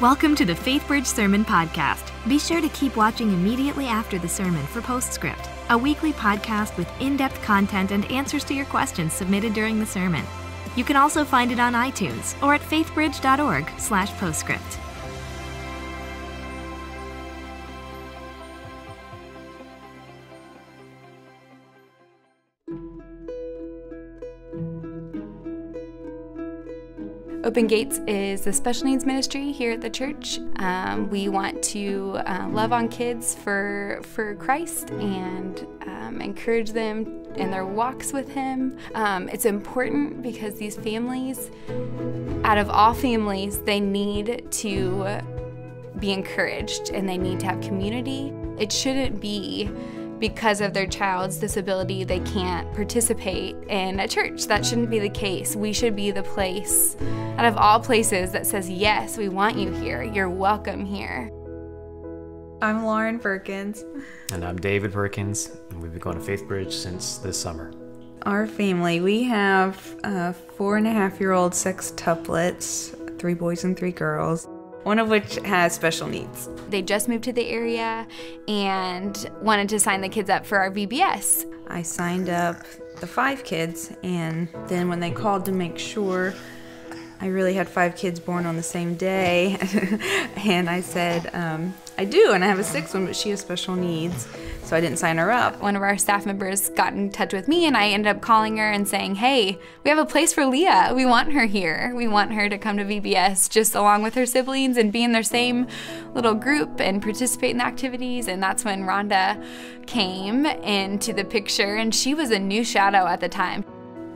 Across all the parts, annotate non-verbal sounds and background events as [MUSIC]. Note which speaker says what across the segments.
Speaker 1: Welcome to the FaithBridge Sermon Podcast. Be sure to keep watching immediately after the sermon for Postscript, a weekly podcast with in depth content and answers to your questions submitted during the sermon. You can also find it on iTunes or at faithbridge.org/slash postscript.
Speaker 2: Open Gates is the special needs ministry here at the church. Um, we want to uh, love on kids for for Christ and um, encourage them in their walks with Him. Um, it's important because these families, out of all families, they need to be encouraged and they need to have community. It shouldn't be because of their child's disability, they can't participate in a church. That shouldn't be the case. We should be the place, out of all places, that says, Yes, we want you here. You're welcome here.
Speaker 3: I'm Lauren Perkins.
Speaker 4: And I'm David Perkins, and we've been going to FaithBridge since this summer.
Speaker 3: Our family, we have uh, four and a half year old sextuplets, three boys and three girls one of which has special needs.
Speaker 2: They just moved to the area and wanted to sign the kids up for our VBS.
Speaker 3: I signed up the five kids, and then when they called to make sure I really had five kids born on the same day, [LAUGHS] and I said, um, I do, and I have a sixth one, but she has special needs so I didn't sign her up.
Speaker 2: One of our staff members got in touch with me, and I ended up calling her and saying, Hey, we have a place for Leah. We want her here. We want her to come to VBS just along with her siblings and be in their same little group and participate in the activities. And that's when Rhonda came into the picture, and she was a new shadow at the time.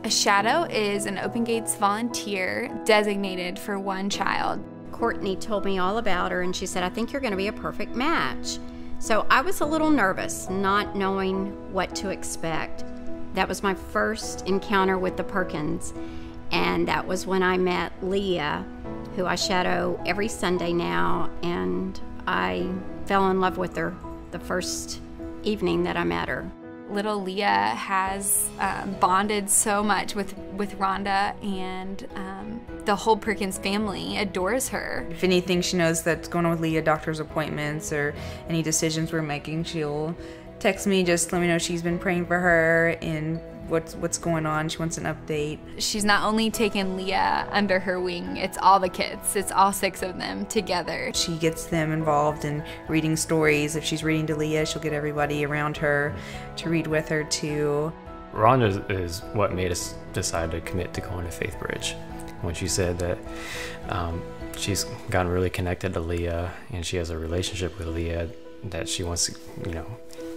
Speaker 2: A shadow is an Open Gates volunteer designated for one child.
Speaker 5: Courtney told me all about her, and she said, I think you're going to be a perfect match. So I was a little nervous, not knowing what to expect. That was my first encounter with the Perkins, and that was when I met Leah, who I shadow every Sunday now, and I fell in love with her the first evening that I met her
Speaker 2: little Leah has uh, bonded so much with with Rhonda, and um, the whole Perkins family adores her.
Speaker 3: If anything she knows that's going on with Leah, doctor's appointments or any decisions we're making, she'll text me, just let me know she's been praying for her and what's what's going on. She wants an update.
Speaker 2: She's not only taken Leah under her wing, it's all the kids. It's all six of them together.
Speaker 3: She gets them involved in reading stories. If she's reading to Leah, she'll get everybody around her to read with her too.
Speaker 4: Rhonda is what made us decide to commit to going to Faith Bridge. When she said that um, she's gotten really connected to Leah and she has a relationship with Leah that she wants to, you know,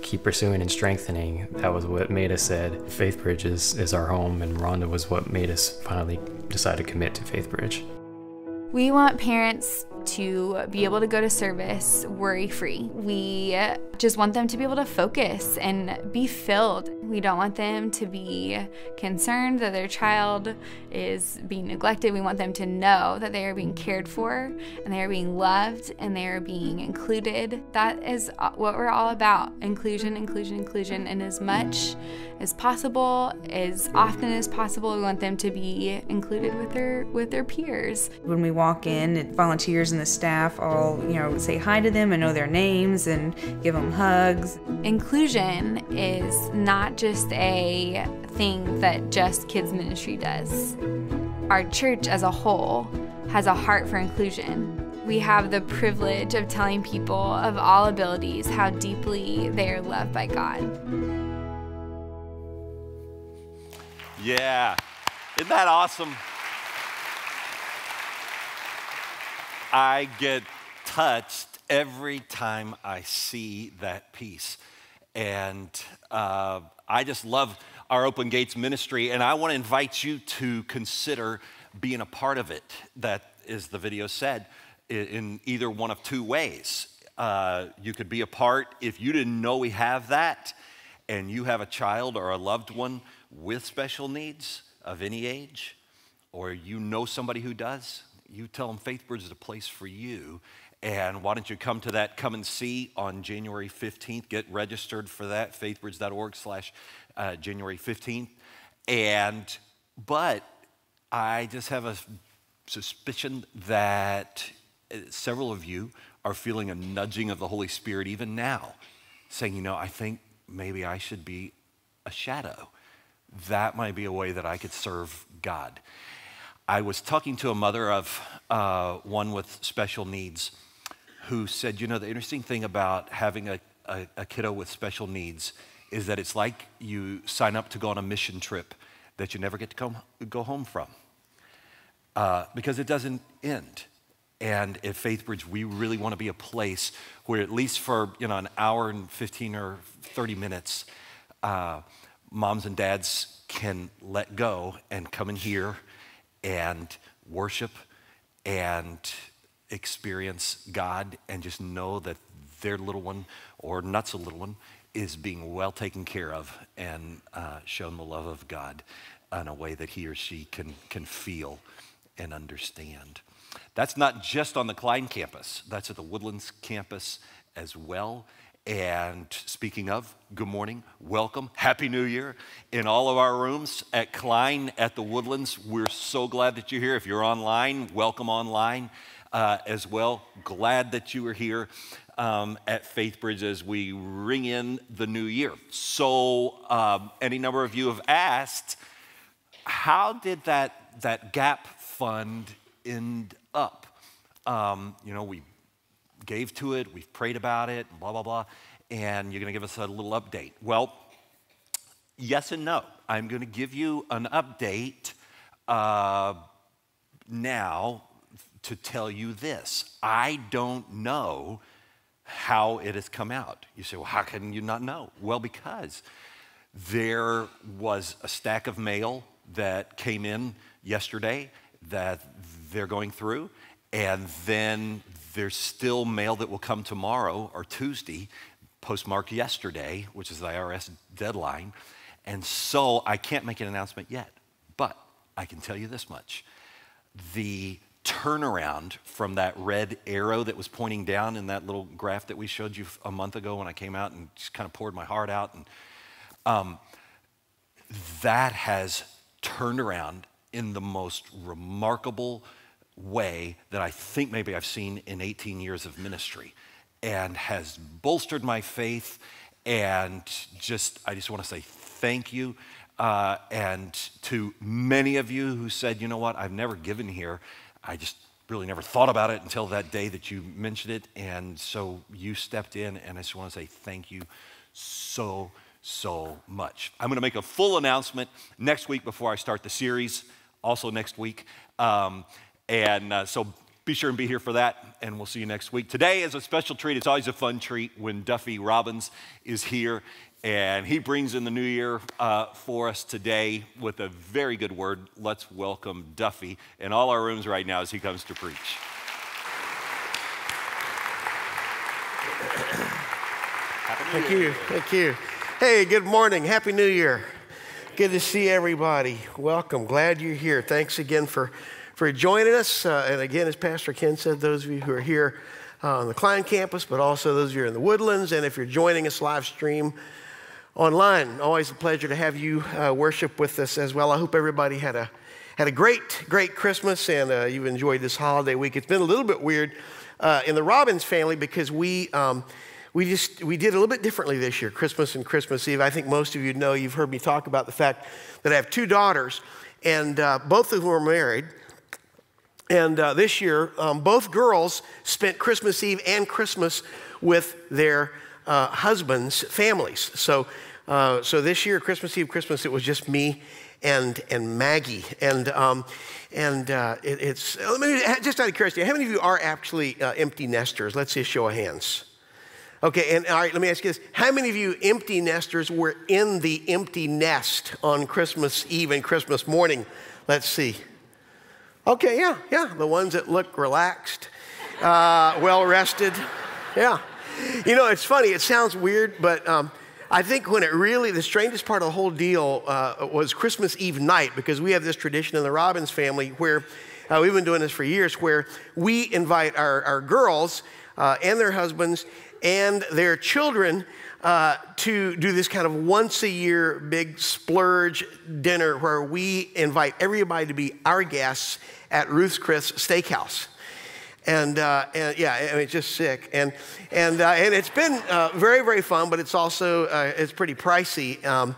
Speaker 4: keep pursuing and strengthening. That was what made us said FaithBridge is, is our home, and Rhonda was what made us finally decide to commit to FaithBridge.
Speaker 2: We want parents to be able to go to service worry free. We just want them to be able to focus and be filled. We don't want them to be concerned that their child is being neglected. We want them to know that they are being cared for and they are being loved and they are being included. That is what we're all about inclusion, inclusion, inclusion. And as much as possible, as often as possible, we want them to be included with their with their peers.
Speaker 3: When we walk in, volunteers and the staff all, you know, say hi to them and know their names and give them hugs.
Speaker 2: Inclusion is not just a thing that just kids ministry does. Our church as a whole has a heart for inclusion. We have the privilege of telling people of all abilities how deeply they are loved by God.
Speaker 6: Yeah. Isn't that awesome? I get touched every time I see that piece. And uh, I just love our Open Gates ministry, and I want to invite you to consider being a part of it. That is, the video said, in either one of two ways. Uh, you could be a part if you didn't know we have that, and you have a child or a loved one with special needs of any age, or you know somebody who does, you tell them FaithBridge is a place for you. And why don't you come to that, come and see on January 15th. Get registered for that, faithbridge.org slash uh, January 15th. And, but I just have a suspicion that several of you are feeling a nudging of the Holy Spirit even now, saying, you know, I think maybe I should be a shadow. That might be a way that I could serve God. I was talking to a mother of uh, one with special needs who said, you know, the interesting thing about having a, a, a kiddo with special needs is that it's like you sign up to go on a mission trip that you never get to come, go home from uh, because it doesn't end. And at FaithBridge, we really want to be a place where, at least for you know an hour and 15 or 30 minutes, uh, moms and dads can let go and come in here and worship and experience God and just know that their little one or not so little one is being well taken care of and uh, shown the love of God in a way that he or she can, can feel and understand. That's not just on the Klein campus, that's at the Woodlands campus as well. And speaking of, good morning, welcome, Happy New Year in all of our rooms at Klein at the Woodlands. We're so glad that you're here. If you're online, welcome online uh, as well. Glad that you are here um, at FaithBridge as we ring in the new year. So, um, any number of you have asked, how did that, that gap fund end up? Um, you know, we gave to it, we've prayed about it, blah, blah, blah, and you're going to give us a little update. Well, yes and no. I'm going to give you an update uh, now to tell you this. I don't know how it has come out. You say, well, how can you not know? Well, because there was a stack of mail that came in yesterday that they're going through, and then there's still mail that will come tomorrow or Tuesday, postmarked yesterday, which is the IRS deadline. And so I can't make an announcement yet, but I can tell you this much. The turnaround from that red arrow that was pointing down in that little graph that we showed you a month ago when I came out and just kind of poured my heart out. And um, that has turned around in the most remarkable way that I think maybe I've seen in 18 years of ministry and has bolstered my faith. And just, I just want to say thank you. Uh, and to many of you who said, you know what, I've never given here. I just really never thought about it until that day that you mentioned it. And so you stepped in, and I just want to say thank you so, so much. I'm going to make a full announcement next week before I start the series, also next week. Um, and uh, so be sure and be here for that, and we'll see you next week. Today is a special treat. It's always a fun treat when Duffy Robbins is here and he brings in the new year uh, for us today with a very good word. Let's welcome Duffy in all our rooms right now as he comes to preach.
Speaker 7: Thank you. Thank you. Hey, good morning. Happy New Year. Good to see everybody. Welcome. Glad you're here. Thanks again for, for joining us. Uh, and again, as Pastor Ken said, those of you who are here uh, on the Klein campus, but also those of you in the woodlands. And if you're joining us live stream, online. Always a pleasure to have you uh, worship with us as well. I hope everybody had a had a great, great Christmas and uh, you've enjoyed this holiday week. It's been a little bit weird uh, in the Robbins family because we um, we just we did a little bit differently this year, Christmas and Christmas Eve. I think most of you know you've heard me talk about the fact that I have two daughters, and uh, both of whom are married. And uh, this year, um, both girls spent Christmas Eve and Christmas with their uh, husbands' families. So uh, so this year, Christmas Eve, Christmas, it was just me and, and Maggie. And, um, and uh, it, it's, me, just out of curiosity, how many of you are actually uh, empty nesters? Let's see a show of hands. Okay, and all right, let me ask you this. How many of you empty nesters were in the empty nest on Christmas Eve and Christmas morning? Let's see. Okay, yeah, yeah, the ones that look relaxed, uh, well rested. Yeah. You know, it's funny, it sounds weird, but um, I think when it really, the strangest part of the whole deal uh, was Christmas Eve night, because we have this tradition in the Robbins family where uh, we've been doing this for years, where we invite our, our girls uh, and their husbands and their children uh, to do this kind of once a year big splurge dinner where we invite everybody to be our guests at Ruth's Chris Steakhouse. And, uh, and yeah, I mean, it's just sick. And, and, uh, and it's been uh, very, very fun, but it's also, uh, it's pretty pricey. Um,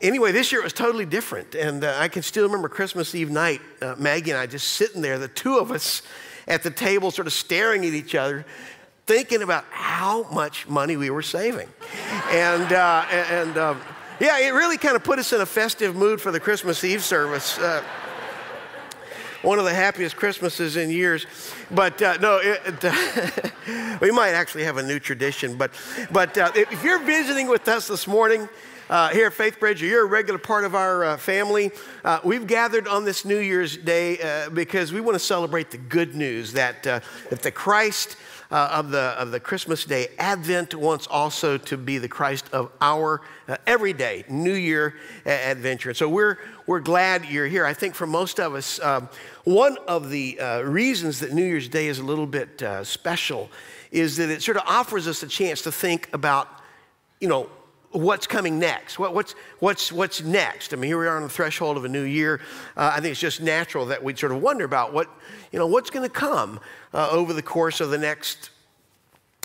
Speaker 7: anyway, this year it was totally different. And uh, I can still remember Christmas Eve night, uh, Maggie and I just sitting there, the two of us at the table, sort of staring at each other, thinking about how much money we were saving. and, and um, yeah, it really kind of put us in a festive mood for the Christmas Eve service one of the happiest Christmases in years. But uh, no, it, [LAUGHS] we might actually have a new tradition. But, but uh, if you're visiting with us this morning, uh, here at Faith Bridge, you're a regular part of our uh, family. Uh, we've gathered on this New Year's Day uh, because we want to celebrate the good news that, uh, that the Christ uh, of, the, of the Christmas Day Advent wants also to be the Christ of our everyday New Year adventure. And so we're, we're glad you're here. I think for most of us, um, one of the reasons that New Year's Day is a little bit special is that it sort of offers us a chance to think about, you know, what's coming next? What, what's, what's, what's next? I mean, here we are on the threshold of a new year. Uh, I think it's just natural that we'd sort of wonder about what, you know, what's going to come uh, over the course of the next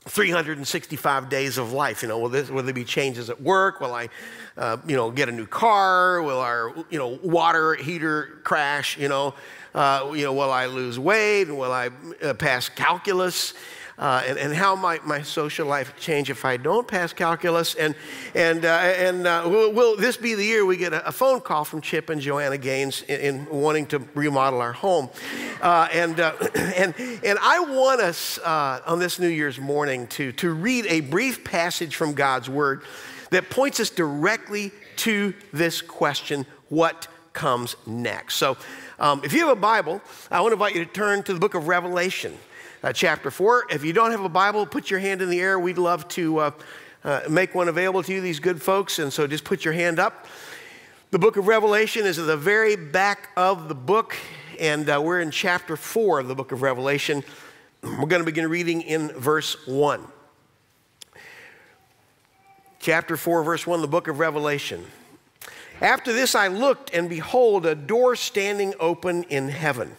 Speaker 7: 365 days of life. You know, will, this, will there be changes at work? Will I, uh, you know, get a new car? Will our, you know, water heater crash? You know, uh, you know, will I lose weight? Will I uh, pass calculus? uh, and, and, how might my social life change if I don't pass calculus? And, and, uh, and uh, will, will, this be the year we get a, a, phone call from Chip and Joanna Gaines in, in wanting to remodel our home? Uh, and, uh, [CLEARS THROAT] and, and I want us uh, on this New Year's morning to, to read a brief passage from God's Word that points us directly to this question what comes next? So, um, if you have a Bible, I want to invite you to turn to the book of Revelation uh, chapter 4. If you don't have a Bible, put your hand in the air. We'd love to uh, uh, make one available to you, these good folks. And so just put your hand up. The book of Revelation is at the very back of the book, and uh, we're in chapter 4 of the book of Revelation. We're going to begin reading in verse 1. Chapter 4, verse 1, the book of Revelation. After this, I looked, and behold, a door standing open in heaven.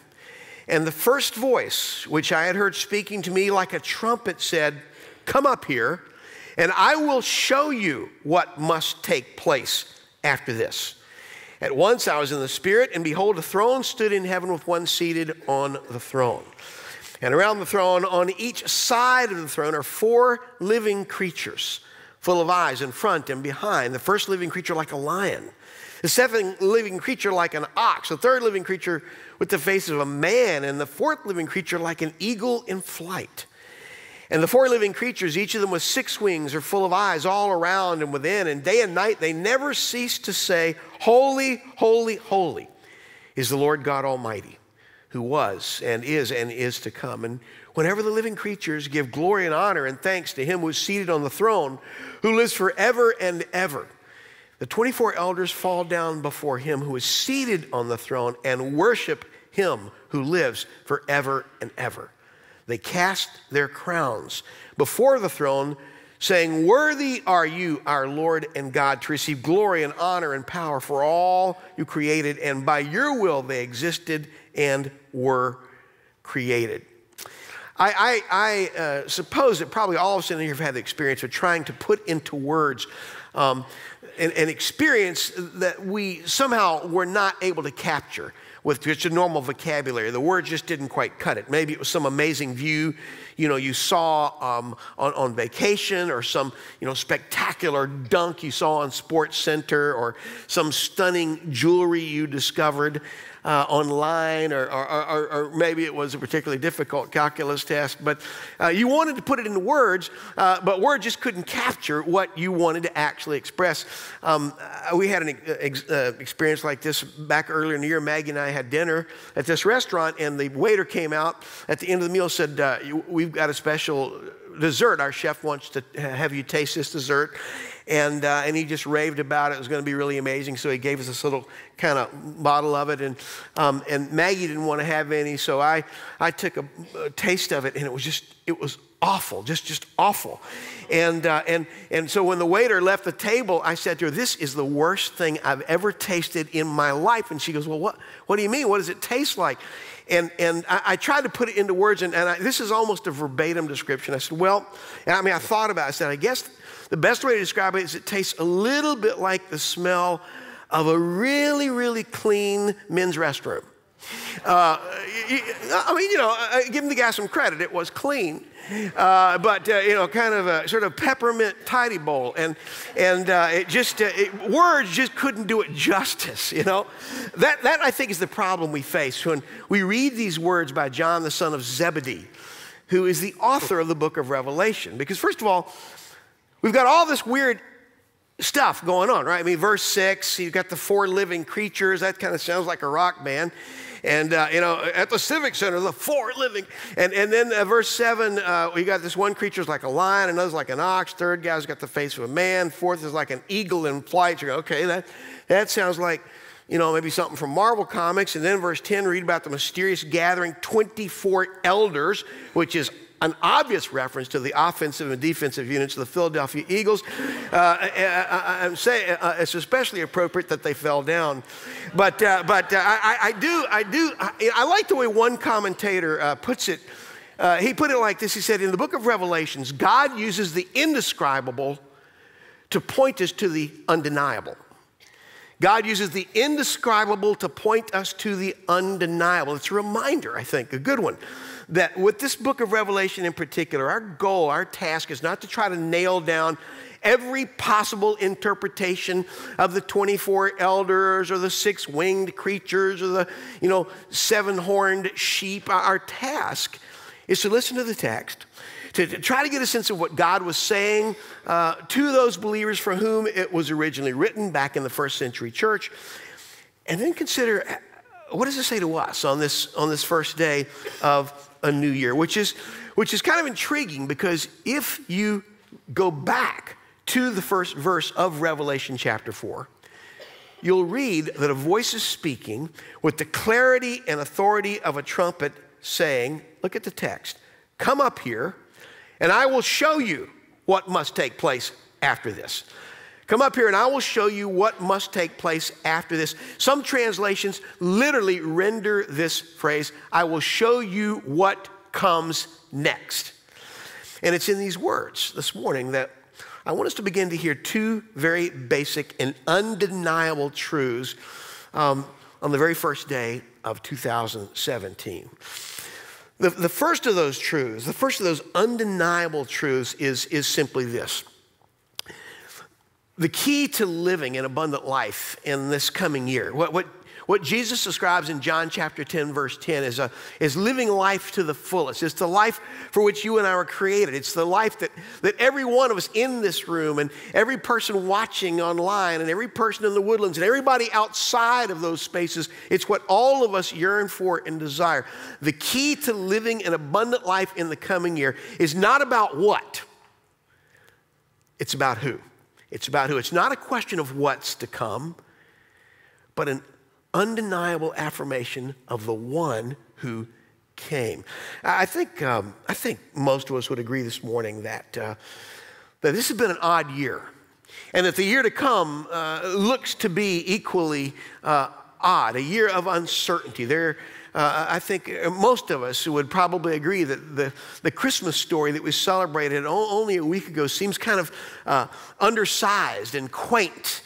Speaker 7: And the first voice, which I had heard speaking to me like a trumpet, said, Come up here, and I will show you what must take place after this. At once I was in the Spirit, and behold, a throne stood in heaven with one seated on the throne. And around the throne, on each side of the throne, are four living creatures, full of eyes in front and behind. The first living creature like a lion, the second living creature like an ox, the third living creature with the face of a man, and the fourth living creature like an eagle in flight. And the four living creatures, each of them with six wings, are full of eyes all around and within. And day and night they never cease to say, Holy, holy, holy is the Lord God Almighty, who was and is and is to come. And whenever the living creatures give glory and honor and thanks to him who is seated on the throne, who lives forever and ever, the 24 elders fall down before him who is seated on the throne and worship him who lives forever and ever. They cast their crowns before the throne, saying, Worthy are you, our Lord and God, to receive glory and honor and power for all you created, and by your will they existed and were created. I, I, I uh, suppose that probably all of us in here have had the experience of trying to put into words um, an, an experience that we somehow were not able to capture with just a normal vocabulary. The word just didn't quite cut it. Maybe it was some amazing view, you know, you saw um, on, on vacation or some, you know, spectacular dunk you saw on Sports Center or some stunning jewelry you discovered uh, online, or, or, or, or, maybe it was a particularly difficult calculus test, but uh, you wanted to put it into words, uh, but words just couldn't capture what you wanted to actually express. Um, uh, we had an ex- uh, experience like this back earlier in the year. Maggie and I had dinner at this restaurant, and the waiter came out at the end of the meal said, uh, We've got a special dessert. Our chef wants to have you taste this dessert. And, uh, and he just raved about it. It was going to be really amazing. So he gave us this little kind of bottle of it. And, um, and Maggie didn't want to have any. So I, I took a, a taste of it, and it was just, it was awful, just, just awful. And, uh, and, and so when the waiter left the table, I said to her, This is the worst thing I've ever tasted in my life. And she goes, Well, what, what do you mean? What does it taste like? And, and I, I tried to put it into words, and, and I, this is almost a verbatim description. I said, Well, I mean, I thought about it. I said, I guess the best way to describe it is it tastes a little bit like the smell of a really, really clean men's restroom. Uh, I mean, you know, giving the guy some credit, it was clean. Uh, but uh, you know, kind of a sort of peppermint tidy bowl, and and uh, it just uh, it, words just couldn't do it justice. You know, that that I think is the problem we face when we read these words by John, the son of Zebedee, who is the author of the book of Revelation. Because first of all, we've got all this weird stuff going on, right? I mean, verse six, you've got the four living creatures. That kind of sounds like a rock band. And, uh, you know, at the Civic Center, the four living. And, and then uh, verse seven, uh, we got this one creature's like a lion, another's like an ox, third guy's got the face of a man, fourth is like an eagle in flight. You go, okay, that, that sounds like, you know, maybe something from Marvel Comics. And then verse 10, read about the mysterious gathering 24 elders, which is an obvious reference to the offensive and defensive units of the Philadelphia Eagles. Uh, I, am saying uh, it's especially appropriate that they fell down. But, uh, but uh, I, I, do, I do, I, I, like the way one commentator uh, puts it. Uh, he put it like this He said, In the book of Revelations, God uses the indescribable to point us to the undeniable. God uses the indescribable to point us to the undeniable. It's a reminder, I think, a good one that with this book of Revelation in particular, our goal, our task is not to try to nail down every possible interpretation of the 24 elders or the six winged creatures or the you know seven horned sheep. Our task is to listen to the text to, try to get a sense of what god was saying uh, to those believers for whom it was originally written back in the first century church and then consider what does it say to us on this on this first day of a new year, which is, which is kind of intriguing because if you go back to the first verse of Revelation chapter 4, you'll read that a voice is speaking with the clarity and authority of a trumpet saying, Look at the text, come up here, and I will show you what must take place after this. Come up here and I will show you what must take place after this. Some translations literally render this phrase, I will show you what comes next. And it's in these words this morning that I want us to begin to hear two very basic and undeniable truths um, on the very first day of 2017. The, the first of those truths, the first of those undeniable truths is, is simply this the key to living an abundant life in this coming year, what, what, what Jesus describes in John chapter 10, verse 10, is, a, is living life to the fullest. It's the life for which you and I were created. It's the life that, that every one of us in this room and every person watching online and every person in the woodlands and everybody outside of those spaces, it's what all of us yearn for and desire. The key to living an abundant life in the coming year is not about what, it's about who. It's about who. It's not a question of what's to come, but an undeniable affirmation of the one who came. I think, um, I think most of us would agree this morning that, uh, that this has been an odd year, and that the year to come uh, looks to be equally uh, odd, a year of uncertainty. There, uh, I think most of us would probably agree that the, the Christmas story that we celebrated only a week ago seems kind of uh, undersized and quaint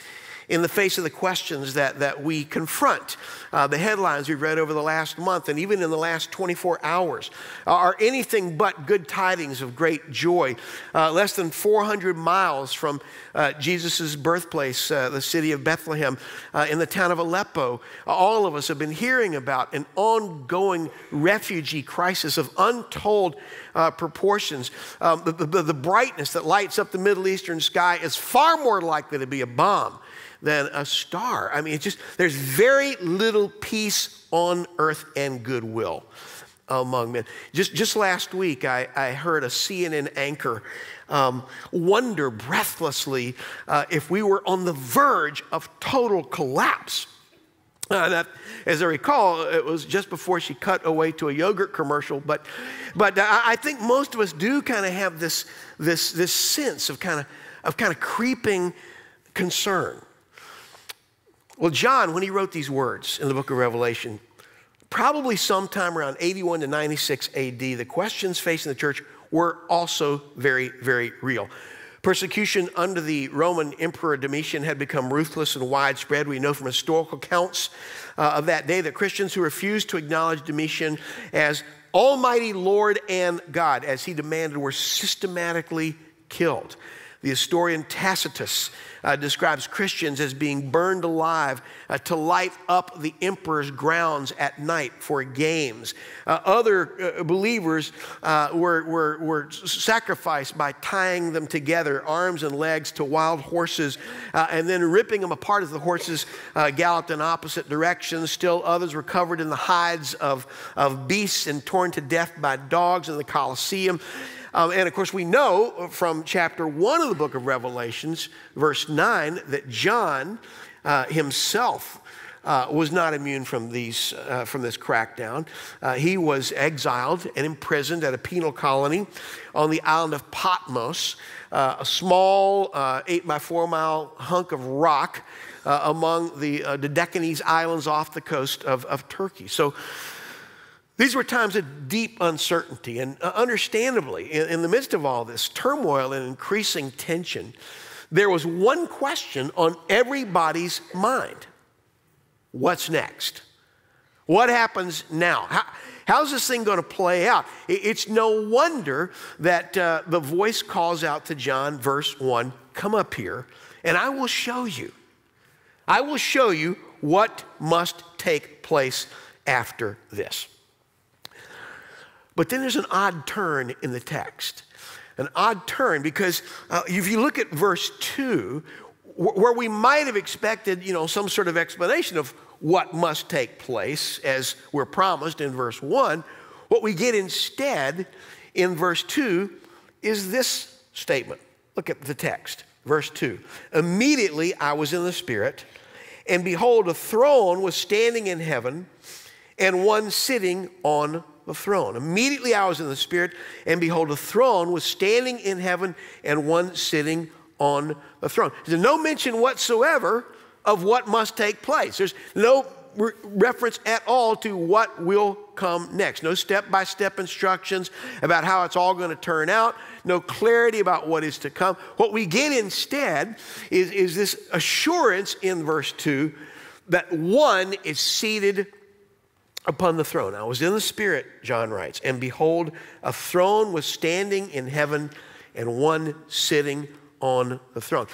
Speaker 7: in the face of the questions that, that we confront. Uh, the headlines we've read over the last month and even in the last 24 hours are anything but good tidings of great joy. Uh, less than 400 miles from uh, Jesus' birthplace, uh, the city of Bethlehem, uh, in the town of Aleppo, all of us have been hearing about an ongoing refugee crisis of untold uh, proportions. Um, the, the, the brightness that lights up the Middle Eastern sky is far more likely to be a bomb than a star. I mean, it's just, there's very little peace on earth and goodwill among men. Just, just last week, I, I heard a CNN anchor um, wonder breathlessly uh, if we were on the verge of total collapse. Uh, that, as I recall, it was just before she cut away to a yogurt commercial. But, but I, I think most of us do kind of have this, this, this sense of kind of, of kind of creeping concern. Well, John, when he wrote these words in the book of Revelation, probably sometime around 81 to 96 AD, the questions facing the church were also very, very real. Persecution under the Roman Emperor Domitian had become ruthless and widespread. We know from historical accounts uh, of that day that Christians who refused to acknowledge Domitian as Almighty Lord and God, as he demanded, were systematically killed. The historian Tacitus uh, describes Christians as being burned alive uh, to light up the emperor's grounds at night for games. Uh, other uh, believers uh, were, were, were sacrificed by tying them together, arms and legs, to wild horses, uh, and then ripping them apart as the horses galloped in opposite directions. Still others were covered in the hides of, of beasts and torn to death by dogs in the Colosseum. Um, and of course, we know from chapter one of the book of Revelations, verse 9, that John uh, himself uh, was not immune from, these, uh, from this crackdown. Uh, he was exiled and imprisoned at a penal colony on the island of Patmos, uh, a small uh, eight by four mile hunk of rock among the Dodecanese islands off the coast of, of Turkey. So, these were times of deep uncertainty, and uh, understandably, in, in the midst of all this turmoil and increasing tension, there was one question on everybody's mind What's next? What happens now? How, how's this thing going to play out? It's no wonder that uh, the voice calls out to John, verse 1 Come up here, and I will show you. I will show you what must take place after this. But then there's an odd turn in the text. An odd turn because uh, if you look at verse 2, where we might have expected, you know, some sort of explanation of what must take place as we're promised in verse 1, what we get instead in verse 2 is this statement. Look at the text, verse 2. Immediately I was in the Spirit, and behold, a throne was standing in heaven, and one sitting on the throne. Immediately I was in the Spirit, and behold, a throne was standing in heaven, and one sitting on the throne. There's no mention whatsoever of what must take place. There's no re- reference at all to what will come next. No step by step instructions about how it's all going to turn out. No clarity about what is to come. What we get instead is, is this assurance in verse 2 that one is seated upon the throne. I was in the Spirit, John writes, and behold, a throne was standing in heaven and one sitting on the throne.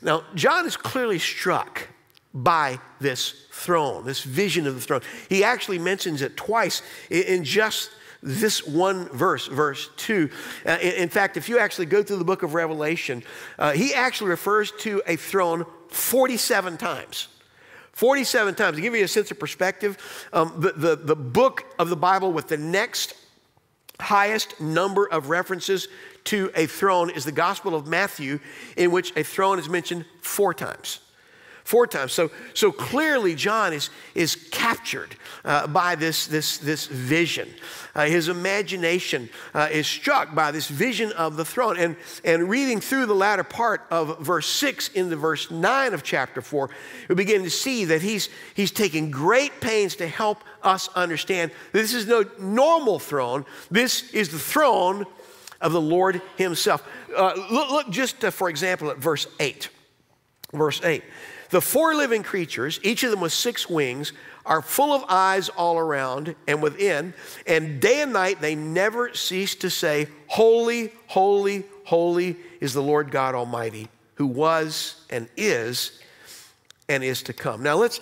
Speaker 7: Now, John is clearly struck by this throne, this vision of the throne. He actually mentions it twice in just this one verse, verse 2. Uh, in, fact, if you actually go through the book of Revelation, uh, he actually refers to a throne 47 times. 47 times. To give you a sense of perspective, um, the, the, the book of the Bible with the next highest number of references to a throne is the Gospel of Matthew, in which a throne is mentioned four times four times. So, so clearly, John is, is captured uh, by this, this, this vision. Uh, his imagination uh, is struck by this vision of the throne. And, and reading through the latter part of verse 6 into verse 9 of chapter 4, we begin to see that he's, he's taking great pains to help us understand this is no normal throne, this is the throne of the Lord Himself. Uh, look, look, just, uh, for example, at verse 8. Verse 8. The four living creatures, each of them with six wings, are full of eyes all around and within, and day and night they never cease to say, Holy, holy, holy is the Lord God Almighty, who was and is and is to come. Now let's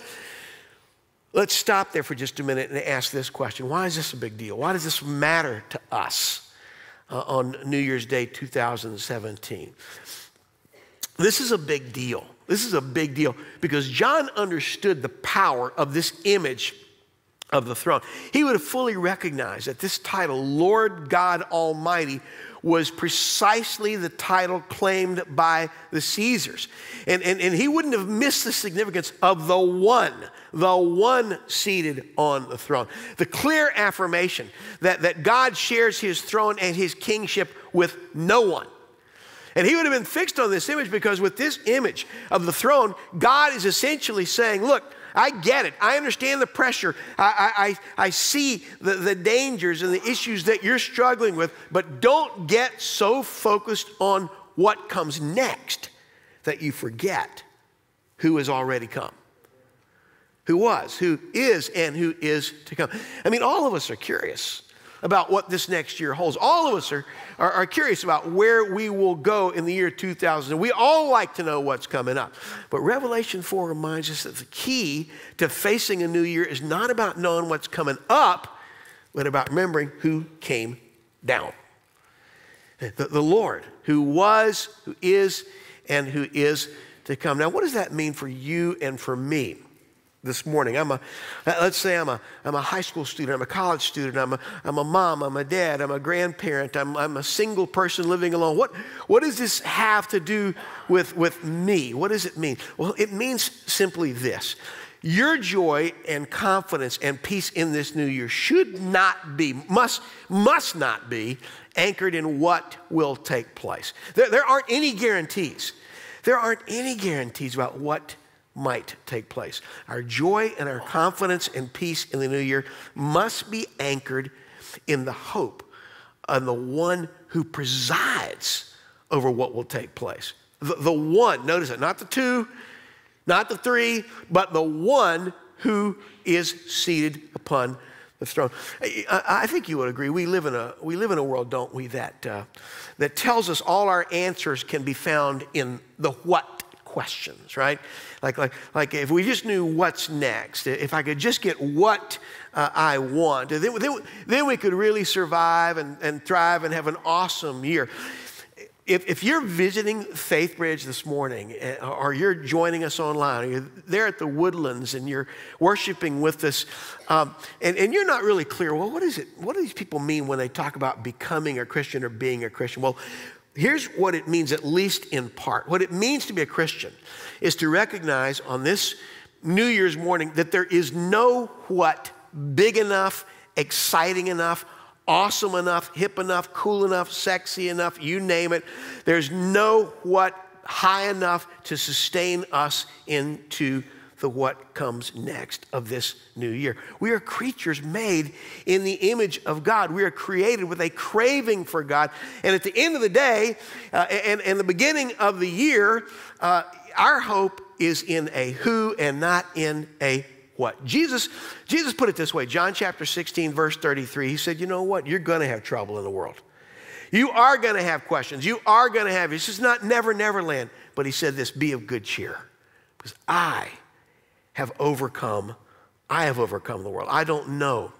Speaker 7: let's stop there for just a minute and ask this question. Why is this a big deal? Why does this matter to us uh, on New Year's Day 2017? This is a big deal. This is a big deal because John understood the power of this image of the throne. He would have fully recognized that this title, Lord God Almighty, was precisely the title claimed by the Caesars. And, and, and he wouldn't have missed the significance of the one, the one seated on the throne. The clear affirmation that, that God shares his throne and his kingship with no one. And he would have been fixed on this image because with this image of the throne, God is essentially saying, Look, I get it. I understand the pressure. I, I, I see the, the dangers and the issues that you're struggling with, but don't get so focused on what comes next that you forget who has already come. Who was, who is, and who is to come. I mean, all of us are curious about what this next year holds. All of us are, are, are, curious about where we will go in the year 2000. We all like to know what's coming up. But Revelation 4 reminds us that the key to facing a new year is not about knowing what's coming up, but about remembering who came down. The, the Lord, who was, who is, and who is to come. Now, what does that mean for you and for me? This morning. I'm a, uh, let's say I'm a, I'm a high school student, I'm a college student, I'm a, I'm a mom, I'm a dad, I'm a grandparent, I'm, I'm a single person living alone. What, what does this have to do with, with me? What does it mean? Well, it means simply this. Your joy and confidence and peace in this new year should not be, must, must not be anchored in what will take place. There, there aren't any guarantees. There aren't any guarantees about what might take place. Our joy and our confidence and peace in the new year must be anchored in the hope on the one who presides over what will take place. The, the one, notice it, not the two, not the three, but the one who is seated upon the throne. I, I, think you would agree. We live in a we live in a world, don't we, that uh, that tells us all our answers can be found in the what questions, right? Like, like, like if we just knew what's next, if I could just get what uh, I want, then, then, then we could really survive and, and thrive and have an awesome year. If, if you're visiting FaithBridge this morning, eh, or you're joining us online, or you're there at the Woodlands and you're worshiping with us, um, and, and you're not really clear, well, what is it? What do these people mean when they talk about becoming a Christian or being a Christian? Well, here's what it means, at least in part. What it means to be a Christian is to recognize on this New Year's morning that there is no what big enough, exciting enough, awesome enough, hip enough, cool enough, sexy enough, you name it. There's no what high enough to sustain us into the what comes next of this new year. We are creatures made in the image of God. We are created with a craving for God. And at the end of the day, uh, and, and the beginning of the year, uh, our hope is in a who and not in a what. Jesus, Jesus put it this way John chapter 16, verse 33. He said, You know what? You're going to have trouble in the world. You are going to have questions. You are going to have, this is not never, never land. But he said this be of good cheer because I have overcome, I have overcome the world. I don't know.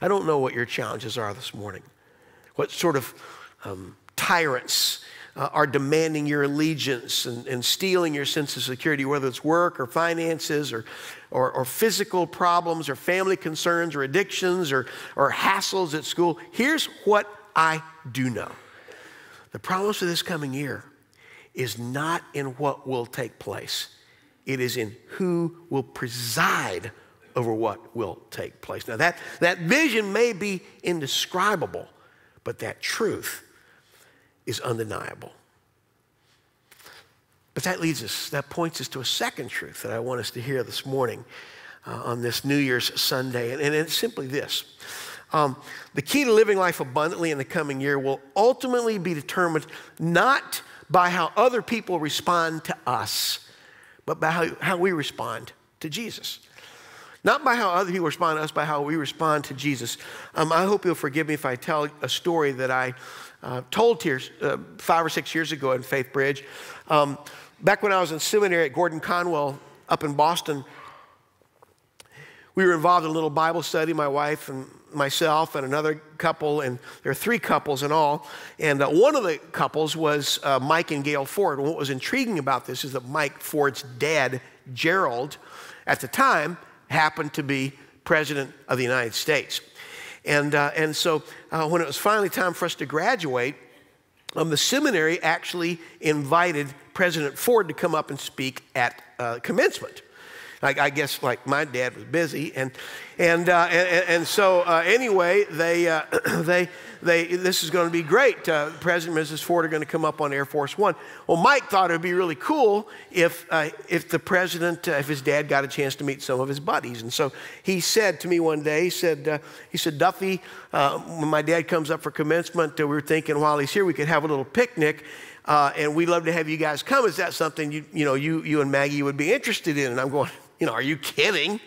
Speaker 7: I don't know what your challenges are this morning. What sort of um, tyrants uh, are demanding your allegiance and, and, stealing your sense of security, whether it's work or finances or, or, or physical problems or family concerns or addictions or, or hassles at school. Here's what I do know the promise of this coming year is not in what will take place, it is in who will preside over what will take place. Now, that, that vision may be indescribable, but that truth is undeniable. But that leads us, that points us to a second truth that I want us to hear this morning uh, on this New Year's Sunday. And, and it's simply this um, the key to living life abundantly in the coming year will ultimately be determined not by how other people respond to us, but by how, how we respond to Jesus. Not by how other people respond to us, by how we respond to Jesus. Um, I hope you'll forgive me if I tell a story that I uh, told here uh, five or six years ago in FaithBridge. Um, back when I was in seminary at Gordon Conwell up in Boston, we were involved in a little Bible study, my wife and myself and another couple, and there are three couples in all. And uh, one of the couples was uh, Mike and Gayle Ford. And what was intriguing about this is that Mike Ford's dad, Gerald, at the time happened to be president of the United States. And, uh, and so uh, when it was finally time for us to graduate, um, the seminary actually invited President Ford to come up and speak at uh, commencement. I, I, guess like my dad was busy, and and uh, and, and, so uh, anyway, they uh, [CLEARS THROAT] they they this is going to be great. Uh, President and Mrs. Ford are going to come up on Air Force One. Well, Mike thought it would be really cool if uh, if the president, uh, if his dad got a chance to meet some of his buddies, and so he said to me one day, he said he said Duffy, when my dad comes up for commencement, we were thinking while he's here we could have a little picnic. and we'd love to have you guys come. Is that something you, you know you, you and Maggie would be interested in? And I'm going, you know, are you kidding?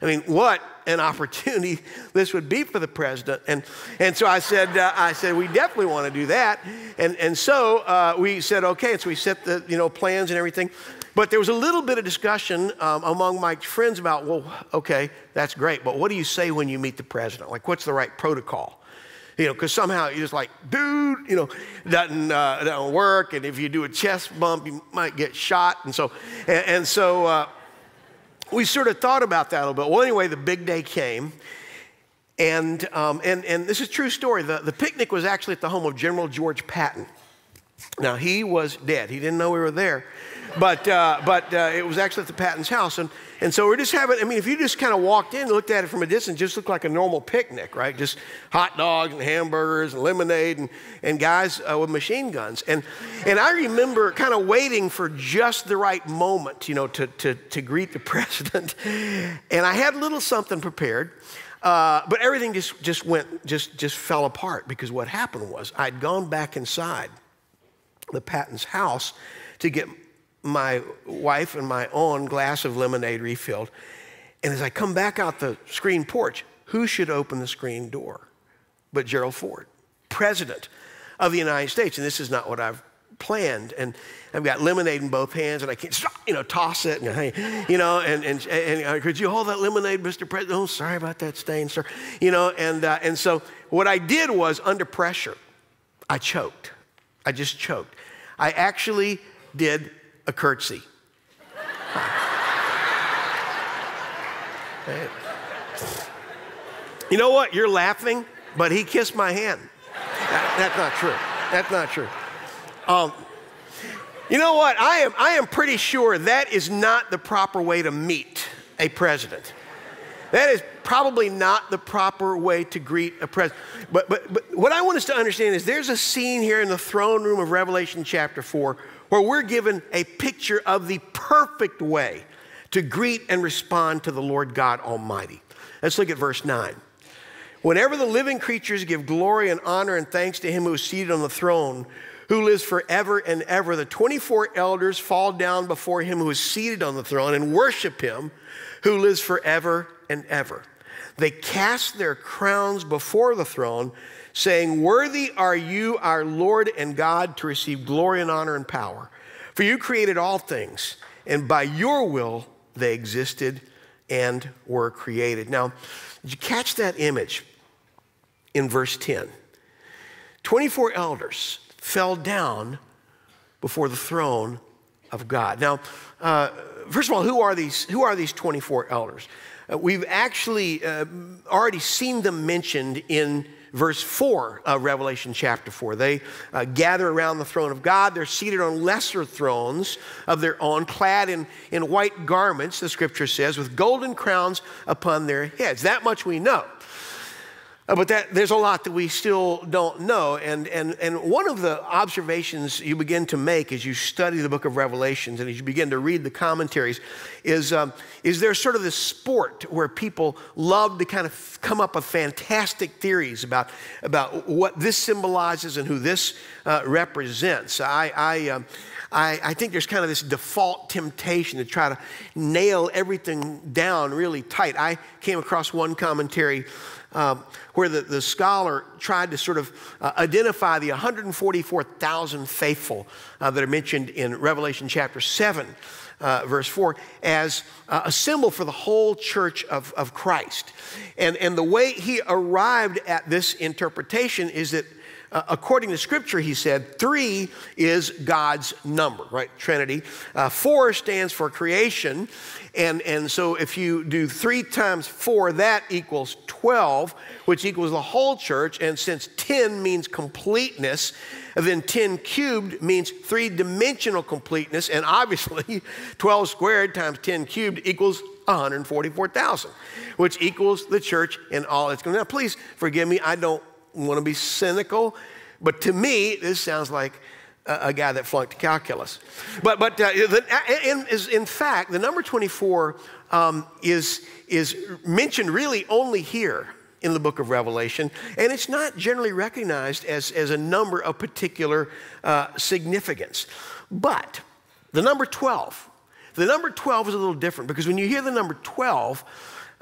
Speaker 7: I mean, what an opportunity [LAUGHS] this would be for the president. And, and so I said, uh, I said, we definitely want to do that. And, and so uh, we said, okay. And so we set the, you know, plans and everything. But there was a little bit of discussion um, among my friends about, well, okay, that's great. But what do you say when you meet the president? Like, what's the right protocol? You know, because somehow you're just like, dude, you know, doesn't, uh, doesn't work. And if you do a chest bump, you might get shot. And so, and, and so, uh, we sort of thought about that a little bit. Well, anyway, the big day came. And, um, and, and this is true story. The, the picnic was actually at the home of General George Patton. Now, he was dead. He didn't know we were there. But, uh, but uh, it was actually at the Patton's house. And, and so we're just having, I mean, if you just kind of walked in and looked at it from a distance, just looked like a normal picnic, right? Just hot dogs and hamburgers and lemonade and, and guys uh, with machine guns. And, and I remember kind of waiting for just the right moment, you know, to, to, to greet the [LAUGHS] president. And I had a little something prepared. Uh, but everything just, just went, just, just fell apart because what happened was I'd gone back inside the Patton's house to get my wife and my own glass of lemonade refilled. And as I come back out the screen porch, who should open the screen door but Gerald Ford, President of the United States? And this is not what I've planned. And I've got lemonade in both hands, and I can't, you know, toss it. And, hey, you know, and, and, and, could you hold that lemonade, Mr. President? Oh, sorry about that stain, sir. You know, and, uh, and so what I did was, under pressure, I choked. I just choked. I actually did a curtsy. you know what? You're laughing, but he kissed my hand. That, that's not true. That's not true. Um, you know what? I am, I am pretty sure that is not the proper way to meet a president. That is probably not the proper way to greet a president. But, but, but what I want us to understand is there's a scene here in the throne room of Revelation chapter 4 where we're given a picture of the perfect way to greet and respond to the Lord God Almighty. Let's look at verse 9. Whenever the living creatures give glory and honor and thanks to him who is seated on the throne, who lives forever and ever, the 24 elders fall down before him who is seated on the throne and worship him who lives forever and ever. They cast their crowns before the throne saying, Worthy are you, our Lord and God, to receive glory and honor and power. For you created all things, and by your will they existed and were created. Now, did you catch that image in verse 10? 24 elders fell down before the throne of God. Now, uh, first of all, who are these, who are these 24 elders? Uh, we've actually uh, already seen them mentioned in verse 4 of Revelation chapter 4. They uh, gather around the throne of God. They're seated on lesser thrones of their own, clad in, in white garments, the scripture says, with golden crowns upon their heads. That much we know. Uh, but that, there's a lot that we still don't know. And, and, and one of the observations you begin to make as you study the book of Revelations and as you begin to read the commentaries is, um, is there's sort of this sport where people love to kind of come up with fantastic theories about, about what this symbolizes and who this uh, represents. I, I, um, I, I, think there's kind of this default temptation to try to nail everything down really tight. I came across one commentary um, where the, the scholar tried to sort of uh, identify the 144,000 faithful uh, that are mentioned in Revelation chapter 7. Uh, verse 4, as uh, a symbol for the whole church of, of Christ. And, and the way he arrived at this interpretation is that uh, according to Scripture, he said, three is God's number, right? Trinity. Uh, four stands for creation. And, and so if you do three times four, that equals 12, which equals the whole church. And since 10 means completeness, then 10 cubed means three dimensional completeness. And obviously, [LAUGHS] 12 squared times 10 cubed equals 144,000, which equals the church in all its. Now, please forgive me, I don't want to be cynical, but to me, this sounds like a, a guy that flunked calculus. But, but uh, the, in, is, in fact, the number 24 um, is, is mentioned really only here in the book of Revelation, and it's not generally recognized as, as a number of particular uh, significance. But the number 12, the number 12 is a little different because when you hear the number 12,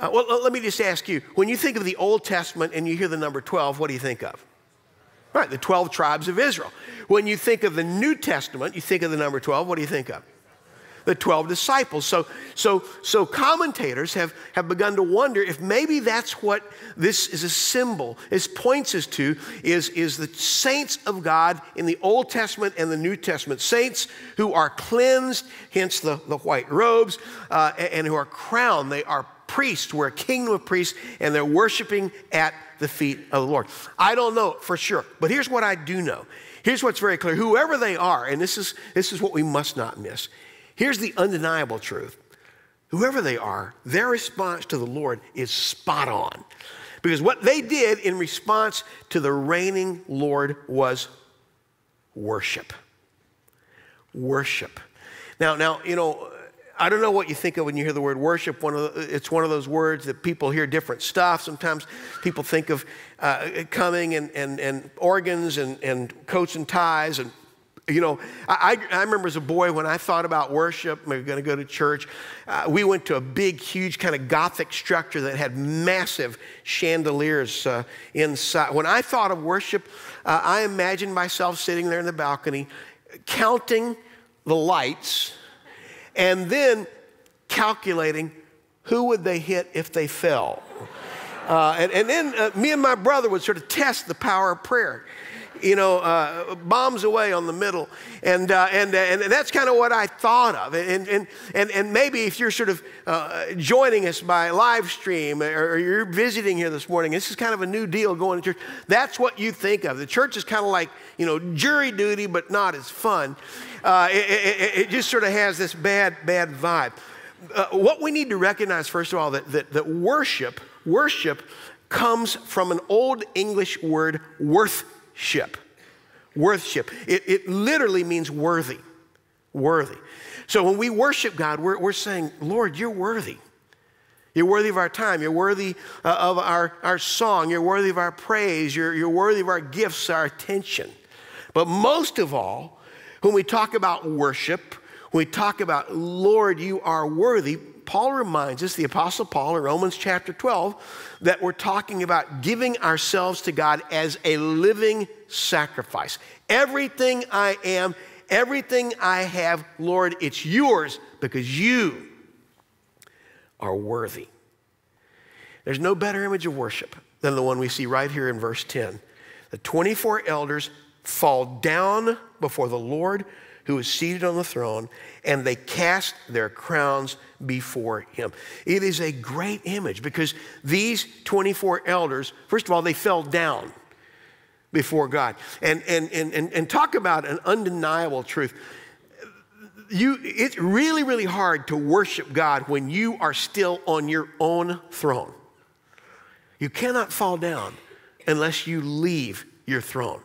Speaker 7: uh, well, let me just ask you when you think of the Old Testament and you hear the number 12, what do you think of? Right, the 12 tribes of Israel. When you think of the New Testament, you think of the number 12, what do you think of? The 12 disciples. So, so, so commentators have, have begun to wonder if maybe that's what this is a symbol, this points us to, is, is the saints of God in the Old Testament and the New Testament. Saints who are cleansed, hence the, the white robes, uh, and, and who are crowned. They are priests. We're a kingdom of priests, and they're worshiping at the feet of the Lord. I don't know for sure, but here's what I do know. Here's what's very clear. Whoever they are, and this is, this is what we must not miss. Here's the undeniable truth. Whoever they are, their response to the Lord is spot on. Because what they did in response to the reigning Lord was worship. Worship. Now, now, you know, I don't know what you think of when you hear the word worship. One of the, it's one of those words that people hear different stuff. Sometimes people think of uh, coming and, and, and organs and, and coats and ties. And, you know, I, I remember as a boy when I thought about worship, we are going to go to church, uh, we went to a big, huge kind of Gothic structure that had massive chandeliers uh, inside. When I thought of worship, uh, I imagined myself sitting there in the balcony counting the lights and then calculating who would they hit if they fell. Uh, and, and then uh, me and my brother would sort of test the power of prayer. You know, uh, bombs away on the middle. And, uh, and, uh, and that's kind of what I thought of. And, and, and, and maybe if you're sort of uh, joining us by live stream or you're visiting here this morning, this is kind of a new deal going to church. That's what you think of. The church is kind of like, you know, jury duty, but not as fun uh, it, it, it, just sort of has this bad, bad vibe. Uh, what we need to recognize, first of all, that, that, that worship, worship comes from an old English word, worthship. Worthship. It, it literally means worthy. Worthy. So when we worship God, we're, we're saying, Lord, you're worthy. You're worthy of our time. You're worthy uh, of our, our song. You're worthy of our praise. You're, you're worthy of our gifts, our attention. But most of all, when we talk about worship, when we talk about, Lord, you are worthy, Paul reminds us, the Apostle Paul in Romans chapter 12, that we're talking about giving ourselves to God as a living sacrifice. Everything I am, everything I have, Lord, it's yours because you are worthy. There's no better image of worship than the one we see right here in verse 10. The 24 elders fall down before the Lord who is seated on the throne, and they cast their crowns before him. It is a great image because these 24 elders, first of all, they fell down before God. And, and, and, and, and talk about an undeniable truth. You, it's really, really hard to worship God when you are still on your own throne. You cannot fall down unless you leave your throne.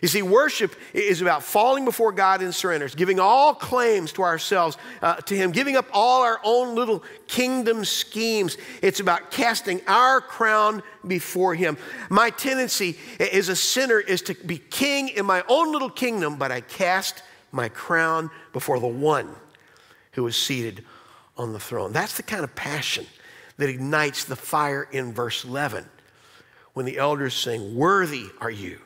Speaker 7: You see, worship is about falling before God in surrender, giving all claims to ourselves uh, to Him, giving up all our own little kingdom schemes. It's about casting our crown before Him. My tendency as a sinner is to be king in my own little kingdom, but I cast my crown before the one who is seated on the throne. That's the kind of passion that ignites the fire in verse 11 when the elders sing, Worthy are you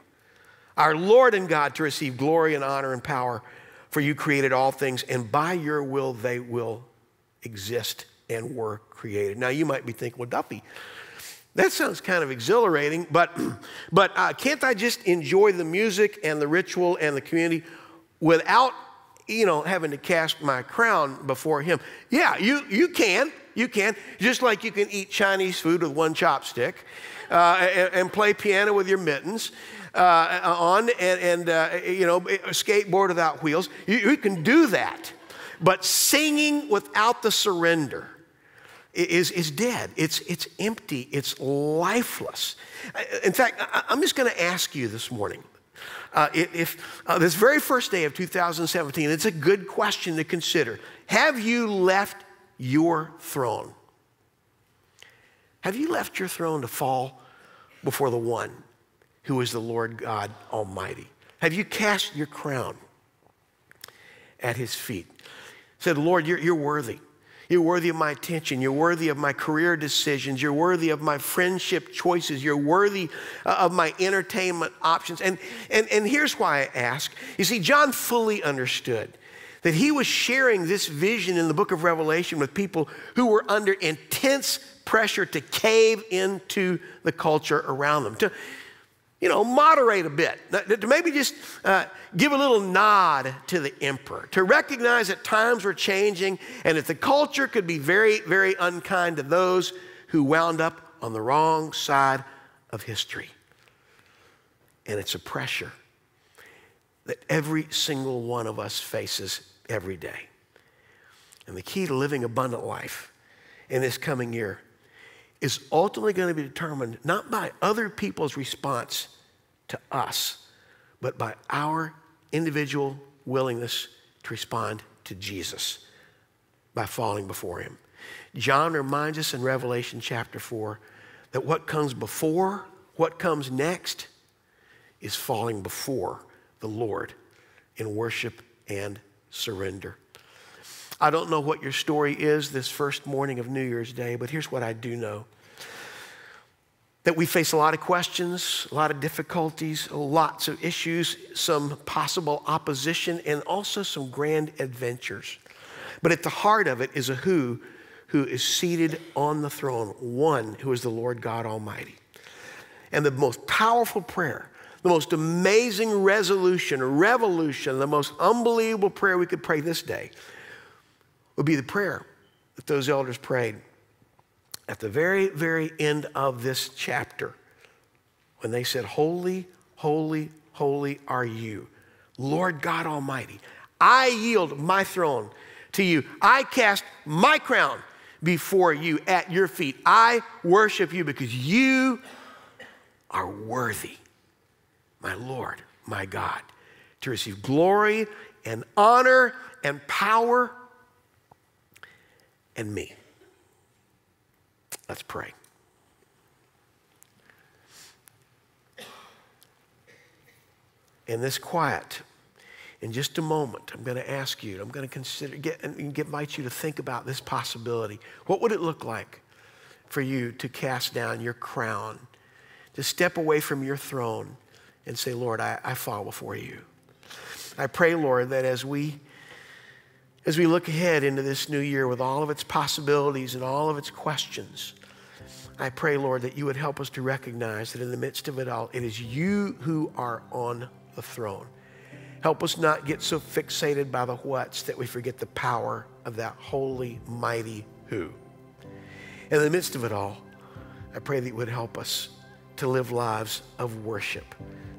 Speaker 7: our Lord and God, to receive glory and honor and power, for you created all things, and by your will they will exist and were created. Now, you might be thinking, well, Duffy, That sounds kind of exhilarating, but, [CLEARS THROAT] but uh, can't I just enjoy the music and the ritual and the community without, you know, having to cast my crown before him? Yeah, you, you can. You can. Just like you can eat Chinese food with one chopstick uh, and, and, play piano with your mittens uh, on and, and uh, you know, skateboard without wheels. You, you can do that. But singing without the surrender, is, is dead. It's, it's empty. It's lifeless. In fact, I'm just going to ask you this morning. Uh, if uh, this very first day of 2017, it's a good question to consider. Have you left your throne? Have you left your throne to fall before the one who is the Lord God Almighty? Have you cast your crown at his feet? Said, Lord, you're, you're worthy. You're worthy of my attention. You're worthy of my career decisions. You're worthy of my friendship choices. You're worthy uh, of my entertainment options. And, and, and here's why I ask. You see, John fully understood that he was sharing this vision in the book of Revelation with people who were under intense pressure to cave into the culture around them, to, you know, moderate a bit, to maybe just uh, give a little nod to the emperor, to recognize that times were changing and that the culture could be very, very unkind to those who wound up on the wrong side of history. And it's a pressure that every single one of us faces every day. And the key to living abundant life in this coming year is ultimately going to be determined not by other people's response to us, but by our individual willingness to respond to Jesus by falling before him. John reminds us in Revelation chapter 4 that what comes before, what comes next, is falling before the Lord in worship and surrender. I don't know what your story is this first morning of New Year's Day, but here's what I do know that we face a lot of questions, a lot of difficulties, lots of issues, some possible opposition, and also some grand adventures. But at the heart of it is a who who is seated on the throne, one who is the Lord God Almighty. And the most powerful prayer, the most amazing resolution, revolution, the most unbelievable prayer we could pray this day would be the prayer that those elders prayed at the very, very end of this chapter when they said, Holy, holy, holy are you, Lord God Almighty. I yield my throne to you. I cast my crown before you at your feet. I worship you because you are worthy, my Lord, my God, to receive glory and honor and power and me. Let's pray. In this quiet, in just a moment, I'm going to ask you, I'm going to consider, get, and invite you to think about this possibility. What would it look like for you to cast down your crown, to step away from your throne and say, Lord, I, I fall before you? I pray, Lord, that as we as we look ahead into this new year with all of its possibilities and all of its questions, I pray, Lord, that you would help us to recognize that in the midst of it all, it is you who are on the throne. Help us not get so fixated by the whats that we forget the power of that holy, mighty who. In the midst of it all, I pray that you would help us to live lives of worship,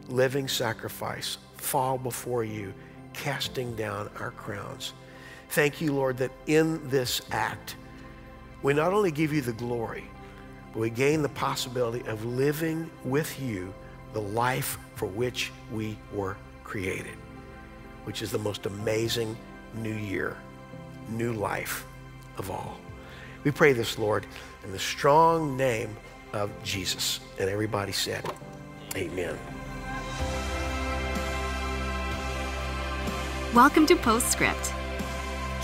Speaker 7: living sacrifice, fall before you, casting down our crowns Thank you, Lord, that in this act, we not only give you the glory, but we gain the possibility of living with you the life for which we were created, which is the most amazing new year, new life of all. We pray this, Lord, in the strong name of Jesus. And everybody said, Amen.
Speaker 1: Welcome to Postscript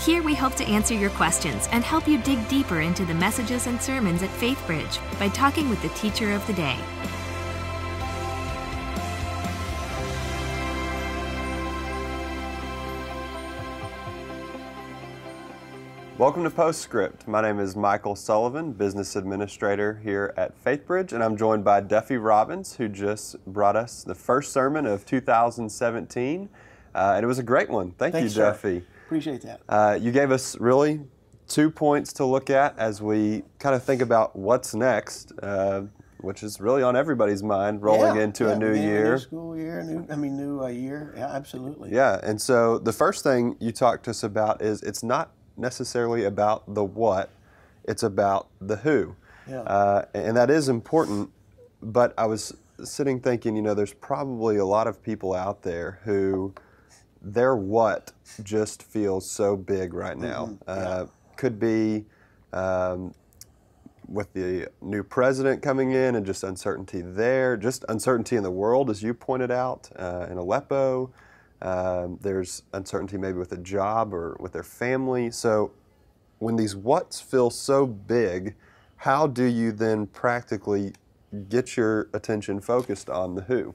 Speaker 1: here we hope to answer your questions and help you dig deeper into the messages and sermons at FaithBridge by talking with the teacher of the day.
Speaker 8: Welcome to Postscript. My name is Michael Sullivan, Business Administrator here at Faithbridge, and I'm joined by Duffy Robbins, who just brought us the first sermon of 2017. Uh, and it was a great one. Thank
Speaker 7: Thanks,
Speaker 8: you,
Speaker 7: sir. Appreciate that.
Speaker 8: Uh, you gave us really two points to look at as we kind of think about what's next, uh, which is really on everybody's mind rolling
Speaker 7: Yeah,
Speaker 8: into
Speaker 7: yeah,
Speaker 8: a new
Speaker 7: of
Speaker 8: year.
Speaker 7: New school year, new, I mean, new uh, year. Yeah, absolutely.
Speaker 8: Yeah, and so the first thing you talked to us about is it's not necessarily about the what, it's about the who.
Speaker 7: Yeah.
Speaker 8: Uh, and that is important, but I was sitting thinking, you know, there's probably a lot of people out there who their what just feels so big right now. Uh, could be um, with the new president coming in and just uncertainty there, just uncertainty in the world, as you pointed out, uh, in Aleppo. Um, there's uncertainty maybe with a job or with their family. So when these what's feel so big, how do you then practically get your attention focused on the who?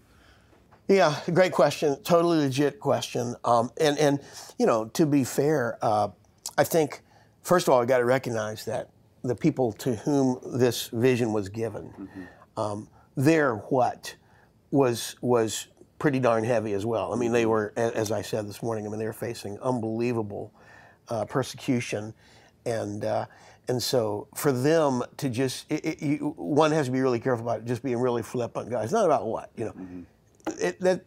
Speaker 7: Yeah, great question. Totally legit question. Um, and and you know, to be fair, uh, I think first of all, we got to recognize that the people to whom this vision was given, um, their what was was pretty darn heavy as well. I mean, they were, as I said this morning, I mean, they were facing unbelievable uh, persecution, and uh, and so for them to just, it, it, you, one has to be really careful about just being really flippant, guys. Not about what you know. It, that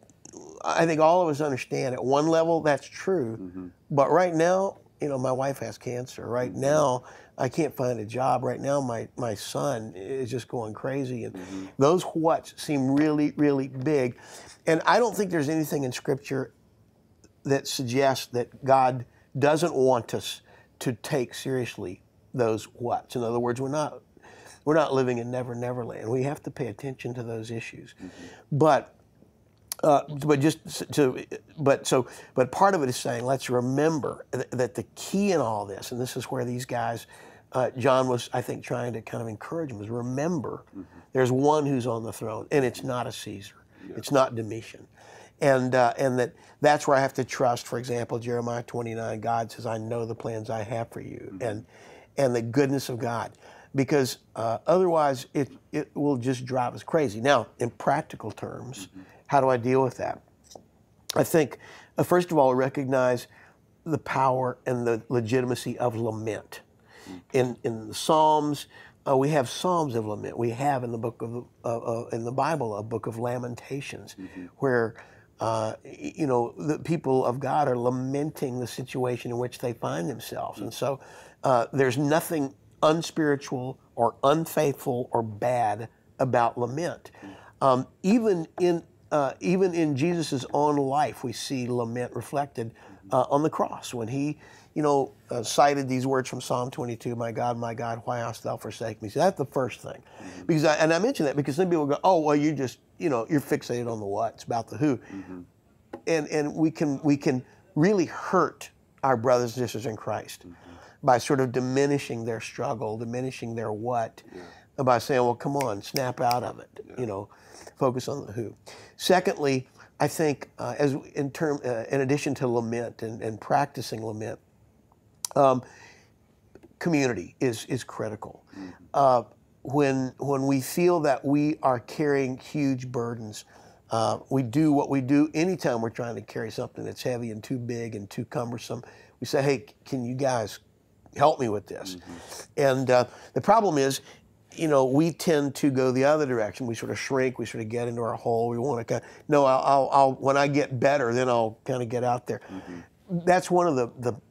Speaker 7: I think all of us understand at one level that's true, mm-hmm. but right now, you know, my wife has cancer. Right mm-hmm. now, I can't find a job. Right now, my my son is just going crazy, and mm-hmm. those whats seem really, really big. And I don't think there's anything in Scripture that suggests that God doesn't want us to take seriously those whats. In other words, we're not we're not living in Never Never Land. We have to pay attention to those issues. But uh, but just to but so but part of it is saying let's remember th- that the key in all this, and this is where these guys. Uh, John was, I think, trying to kind of encourage them is remember, there's one who's on the throne, and it's not a Caesar, it's not Domitian, and uh, and that that's where I have to trust. For example, Jeremiah 29, God says, "I know the plans I have for you," and and the goodness of God, because uh, otherwise it it will just drive us crazy. Now, in practical terms, how do I deal with that? I think, uh, first of all, recognize the power and the legitimacy of lament. In in the Psalms, uh, we have Psalms of lament. We have in the book of in the Bible a book of Lamentations, where uh, you know the people of God are lamenting the situation in which they find themselves, and so uh, there's nothing unspiritual or unfaithful or bad about lament. Um, even in uh, even in Jesus' own life, we see lament reflected uh, on the cross when he, you know, uh, cited these words from Psalm 22, "My God, my God, why hast thou forsaken me?" So that's the first thing, because I, and I mention that because some people go, "Oh, well, you just, you know, you're fixated on the what; it's about the who," and and we can we can really hurt our brothers and sisters in Christ by sort of diminishing their struggle, diminishing their what, by saying, "Well, come on, snap out of it," you know, focus on the who. Secondly, I think uh, as in term, uh, in addition to lament and, and practicing lament, um, community is is critical. Uh, when when we feel that we are carrying huge burdens, uh, we do what we do anytime we're trying to carry something that's heavy and too big and too cumbersome. We say, "Hey, can you guys help me with this?" And uh, the problem is, you know, we tend to go the other direction. We sort of shrink. We sort of get into our hole. We want to kind of, no, I'll, I'll, I'll when I get better, then I'll kind of get out there. That's one of the,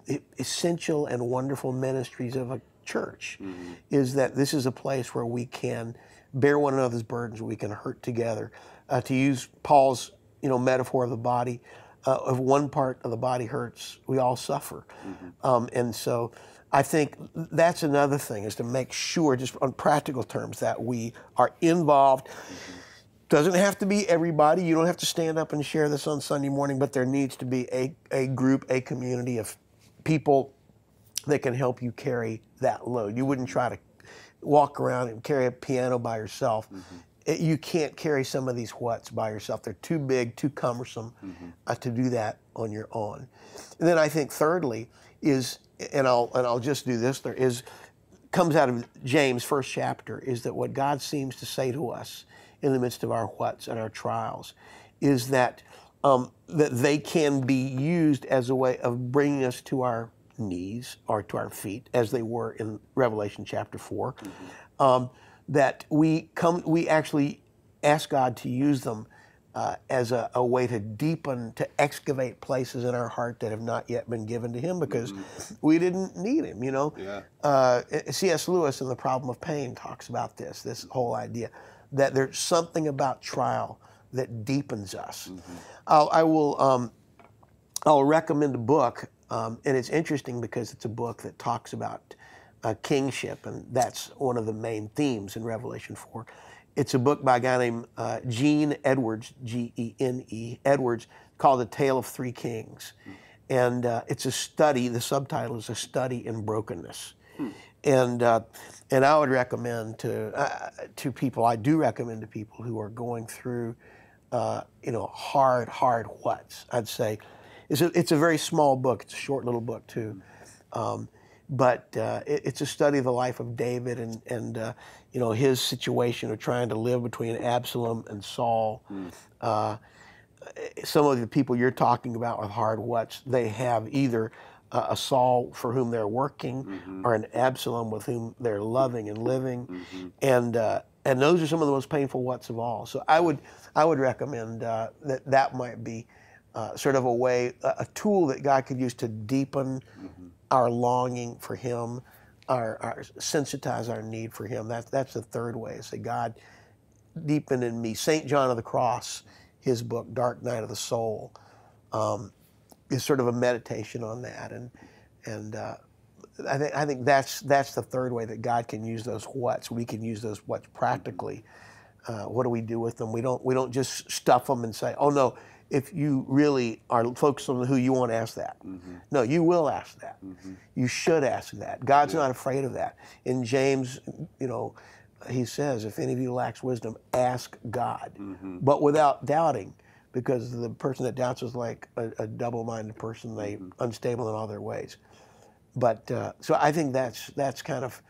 Speaker 7: the essential and wonderful ministries of a church, is that this is a place where we can bear one another's burdens. We can hurt together. Uh, to use Paul's, you know, metaphor of the body, uh, if one part of the body hurts, we all suffer. Um, and so I think that's another thing is to make sure, just on practical terms, that we are involved. Doesn't have to be everybody. You don't have to stand up and share this on Sunday morning, but there needs to be a, a group, a community of people that can help you carry that load. You wouldn't try to walk around and carry a piano by yourself. it- you can't carry some of these whats by yourself. They're too big, too cumbersome uh, to do that on your own. And then I think thirdly is, and I'll and I'll just do this. There is comes out of James first chapter is that what God seems to say to us in the midst of our whats and our trials is that um, that they can be used as a way of bringing us to our knees or to our feet, as they were in Revelation chapter 4 Um, that we come, we actually ask God to use them uh, as a, a way to deepen, to excavate places in our heart that have not yet been given to Him because we didn't need Him. You know,
Speaker 8: Yeah.
Speaker 7: uh, C.S. Lewis in The Problem of Pain talks about this, this whole idea that there's something about trial that deepens us. I'll, I will, um, I'll recommend a book, um, and it's interesting because it's a book that talks about uh, kingship, and that's one of the main themes in Revelation 4. It's a book by a guy named uh, Gene Edwards, G E N E, Edwards, called The Tale of Three Kings. And uh, it's a study, the subtitle is A Study in Brokenness. And, uh, and I would recommend to, uh, to people, I do recommend to people who are going through, uh, you know, hard, hard whats, I'd say. It's a, it's a very small book, it's a short little book too. Um, but uh, it, it's a study of the life of David and, and uh, you know, his situation of trying to live between Absalom and Saul. Uh, some of the people you're talking about with hard whats, they have either uh, a Saul for whom they're working or an Absalom with whom they're loving and living, and uh, and those are some of the most painful whats of all. So I would I would recommend uh, that that might be uh, sort of a way a, a tool that God could use to deepen our longing for Him, our, our sensitize our need for Him. That's that's the third way. Say God deepen in me. Saint John of the Cross, his book Dark Night of the Soul, um, is sort of a meditation on that, and and uh, I think I think that's that's the third way that God can use those whats. We can use those whats practically. Uh, what do we do with them? We don't we don't just stuff them and say, oh no. If you really are focused on who you want to ask that, mm-hmm. no, you will ask that. Mm-hmm. You should ask that. God's not afraid of that. In James, you know, he says, if any of you lacks wisdom, ask God, mm-hmm. but without doubting, because the person that doubts is like a, a double-minded person, they unstable in all their ways. But uh, so I think that's that's kind of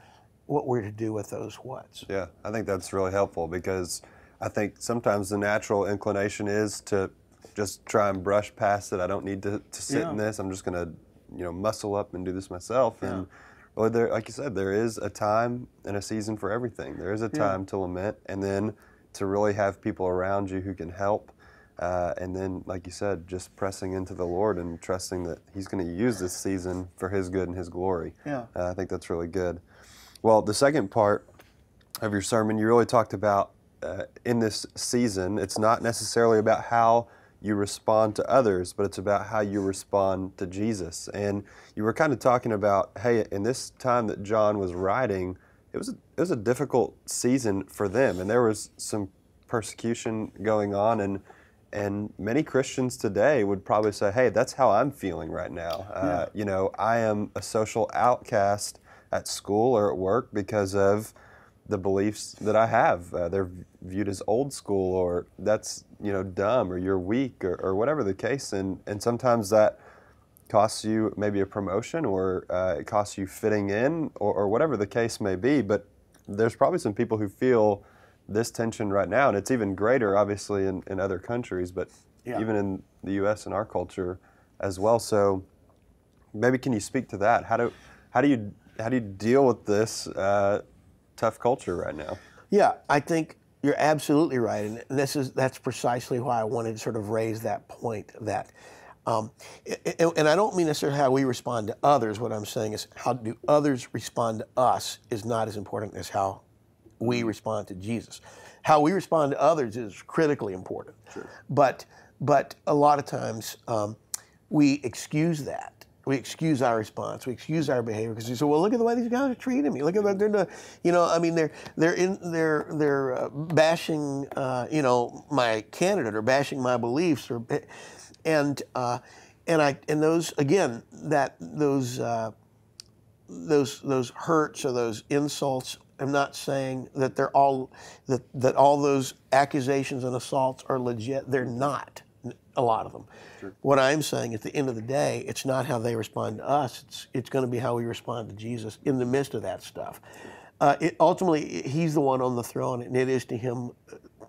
Speaker 7: what we're to do with those whats.
Speaker 8: Yeah, I think that's really helpful because I think sometimes the natural inclination is to just try and brush past it. I don't need to, to sit in this. I'm just gonna, you know, muscle up and do this myself. And well, there, like you said, there is a time and a season for everything. There is a time to lament, and then to really have people around you who can help. Uh, and then, like you said, just pressing into the Lord and trusting that He's going to use this season for His good and His glory.
Speaker 7: Yeah.
Speaker 8: Uh, I think that's really good. Well, the second part of your sermon, you really talked about uh, in this season, it's not necessarily about how you respond to others, but it's about how you respond to Jesus. And you were kind of talking about, hey, in this time that John was writing, it was a, it was a difficult season for them, and there was some persecution going on, and and many Christians today would probably say, hey, that's how I'm feeling right now. Uh, you know, I am a social outcast at school or at work because of the beliefs that I have. Uh, they're viewed as old school or that's, you know, dumb or you're weak or, or whatever the case. And, and sometimes that costs you maybe a promotion or uh, it costs you fitting in or, or whatever the case may be. But there's probably some people who feel this tension right now, and it's even greater, obviously, in, in other countries, but
Speaker 7: Yeah.
Speaker 8: even in the U.S. and our culture as well. So maybe can you speak to that? How do how do you how do you deal with this uh, tough culture right now?
Speaker 7: Yeah, I think you're absolutely right, and this is that's precisely why I wanted to sort of raise that point that. Um, and I don't mean necessarily how we respond to others. What I'm saying is how do others respond to us is not as important as how we respond to Jesus. How we respond to others is critically important. Sure. But but a lot of times um, we excuse that. We excuse our response. We excuse our behavior because we say, "Well, look at the way these guys are treating me. Look at what they're doing." You know, I mean, they're they're in they're they're uh, bashing, uh, you know, my candidate or bashing my beliefs, or and uh, and I and those again that those. Uh, those those hurts or those insults. I'm not saying that they're all that that all those accusations and assaults are legit. They're not. A lot of them. What I'm saying at the end of the day, it's not how they respond to us. It's it's going to be how we respond to Jesus in the midst of that stuff. Uh, it, ultimately, he's the one on the throne, and it is to him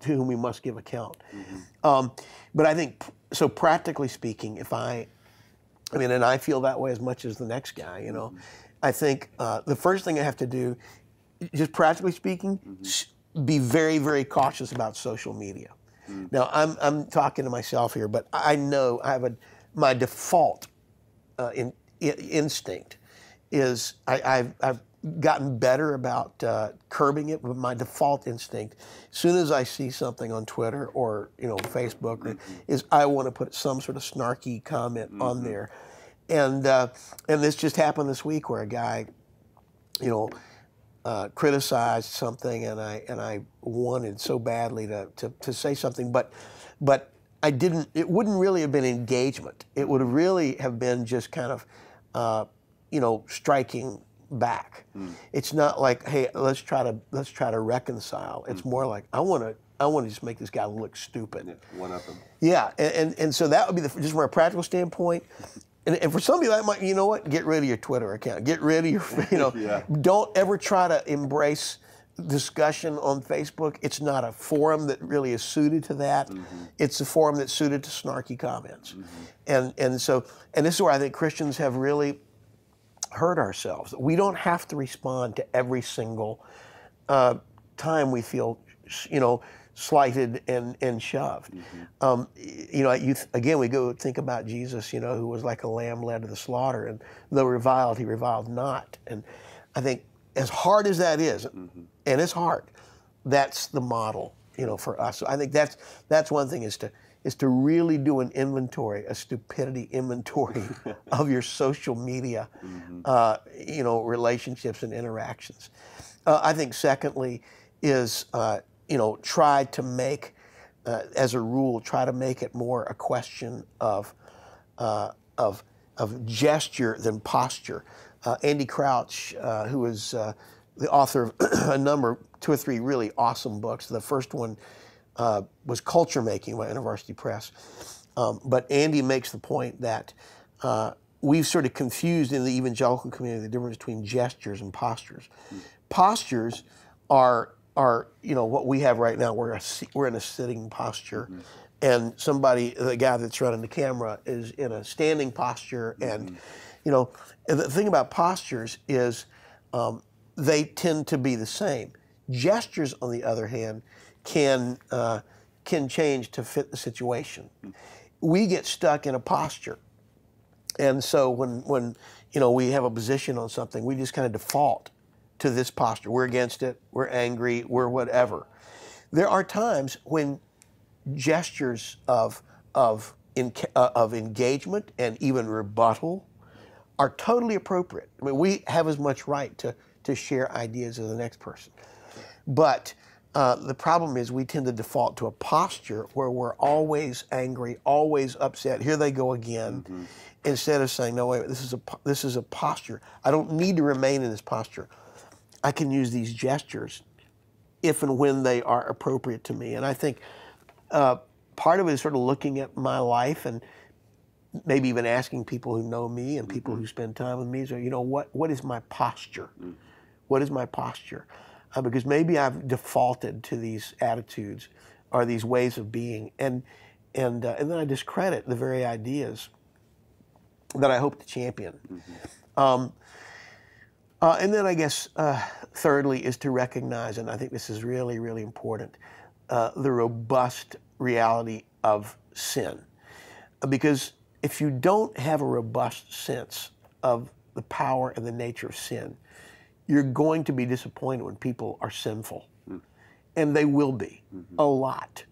Speaker 7: to whom we must give account. Um, but I think so. Practically speaking, if I I mean, and I feel that way as much as the next guy, you know. I think uh, the first thing I have to do, just practically speaking, s- be very, very cautious about social media. Now, I'm, I'm talking to myself here, but I know I have a, my default uh, in, i instinct is I, I've, I've gotten better about uh, curbing it, but my default instinct, as soon as I see something on Twitter or you know Facebook, or- is I want to put some sort of snarky comment on there, and uh, and this just happened this week where a guy, you know. Uh, criticized something, and I and I wanted so badly to, to, to say something, but but I didn't. It wouldn't really have been engagement. It would really have been just kind of, uh, you know, striking back. It's not like, hey, let's try to let's try to reconcile. It's more like I want to I want to just make this guy look stupid.
Speaker 8: Yeah, One up them.
Speaker 7: Yeah, and, and, and so that would be the, just from a practical standpoint. And, and for some of you, that might, you know what? Get rid of your Twitter account. Get rid of your, [LAUGHS] you know,
Speaker 8: Yeah.
Speaker 7: don't ever try to embrace discussion on Facebook. It's not a forum that really is suited to that. Mm-hmm. It's a forum that's suited to snarky comments. Mm-hmm. And, and so, and this is where I think Christians have really hurt ourselves. We don't have to respond to every single uh, time we feel, you know, slighted and, and shoved. Um, you know, you th- again, we go think about Jesus, you know, who was like a lamb led to the slaughter, and though reviled, he reviled not. And I think as hard as that is, and it's hard, that's the model, you know, for us. So I think that's that's one thing is to is to really do an inventory, a stupidity inventory [LAUGHS] of your social media, uh, you know, relationships and interactions. Uh, I think secondly is uh, you know try to make uh, as a rule try to make it more a question of uh, of of gesture than posture. Uh, Andy Crouch, uh, who is uh, the author of [CLEARS THROAT] a number, two or three really awesome books. The first one uh, was Culture Making by University Press. Um, but Andy makes the point that uh, we've sort of confused in the evangelical community the difference between gestures and postures. Postures are are you know what we have right now. We're a, we're in a sitting posture, and somebody the guy that's running the camera is in a standing posture, and you know the thing about postures is um, they tend to be the same. Gestures, on the other hand, can uh, can change to fit the situation. We get stuck in a posture, and so when when you know we have a position on something, we just kind of default to this posture. We're against it. We're angry. We're whatever. There are times when gestures of of in, uh, of engagement and even rebuttal are totally appropriate. I mean, we have as much right to to share ideas as the next person. But uh, the problem is we tend to default to a posture where we're always angry, always upset. Here they go again. Instead of saying, "No, wait, this is a this is a posture. I don't need to remain in this posture. I can use these gestures if and when they are appropriate to me." And I think uh, part of it is sort of looking at my life and maybe even asking people who know me and people who spend time with me. So, you know, what what is my posture? What is my posture? Uh, because maybe I've defaulted to these attitudes or these ways of being, and and uh, and then I discredit the very ideas that I hope to champion. Um, uh, and then I guess uh, thirdly is to recognize, and I think this is really really important, uh, the robust reality of sin, because if you don't have a robust sense of the power and the nature of sin, you're going to be disappointed when people are sinful. And they will be a lot.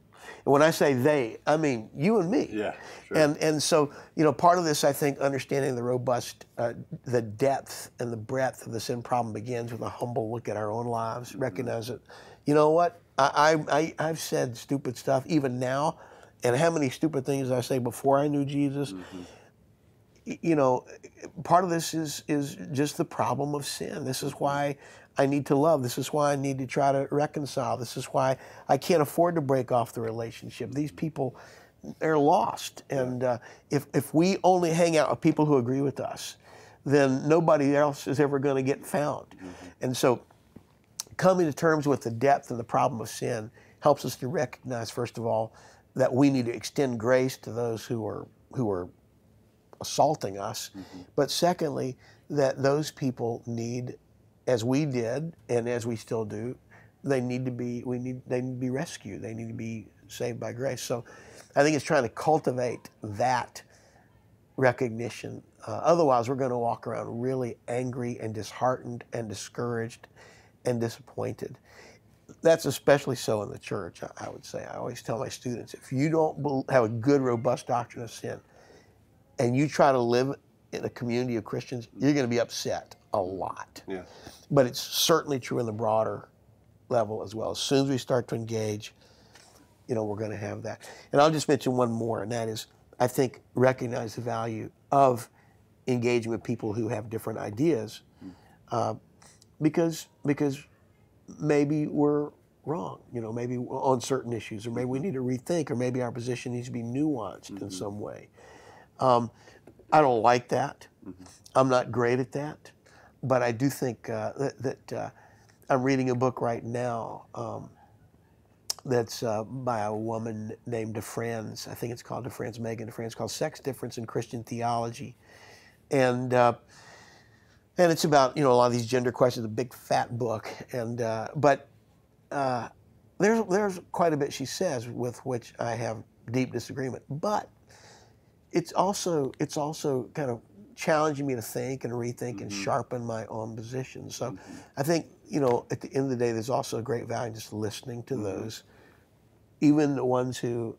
Speaker 7: And when I say they, I mean you and me.
Speaker 8: Yeah, sure.
Speaker 7: And and so you know, part of this, I think, understanding the robust, uh, the depth and the breadth of the sin problem begins with a humble look at our own lives, recognize that, you know what, I, I, I I've said stupid stuff even now, and how many stupid things I say before I knew Jesus you know, part of this is is just the problem of sin. This is why I need to love. This is why I need to try to reconcile. This is why I can't afford to break off the relationship. These people, they're lost, and uh, if if we only hang out with people who agree with us, then nobody else is ever going to get found. And so, coming to terms with the depth and the problem of sin helps us to recognize, first of all, that we need to extend grace to those who are who are assaulting us. But secondly, that those people need, as we did and as we still do, they need to be we need they need to be rescued. They need to be saved by grace. So I think it's trying to cultivate that recognition. Uh, otherwise, we're going to walk around really angry and disheartened and discouraged and disappointed. That's especially so in the church, I, I would say. I always tell my students if you don't have a good, robust doctrine of sin and you try to live in a community of Christians, you're going to be upset a lot.
Speaker 8: Yeah.
Speaker 7: But it's certainly true in the broader level as well. As soon as we start to engage, you know, we're going to have that. And I'll just mention one more, and that is I think recognize the value of engaging with people who have different ideas, uh, because because maybe we're wrong, you know, maybe on certain issues, or maybe we need to rethink, or maybe our position needs to be nuanced in some way. Um, I don't like that. I'm not great at that, but I do think uh, that, that uh, I'm reading a book right now. Um, that's uh, by a woman named DeFranz. I think it's called DeFranz, Megan DeFranz, called Sex Difference in Christian Theology. And, uh, and it's about, you know, a lot of these gender questions, a big fat book. And, uh, but uh, there's, there's quite a bit she says with which I have deep disagreement. But it's also, it's also kind of challenging me to think and rethink and mm-hmm. sharpen my own position. So mm-hmm. I think, you know, at the end of the day, there's also a great value in just listening to mm-hmm. those even the ones who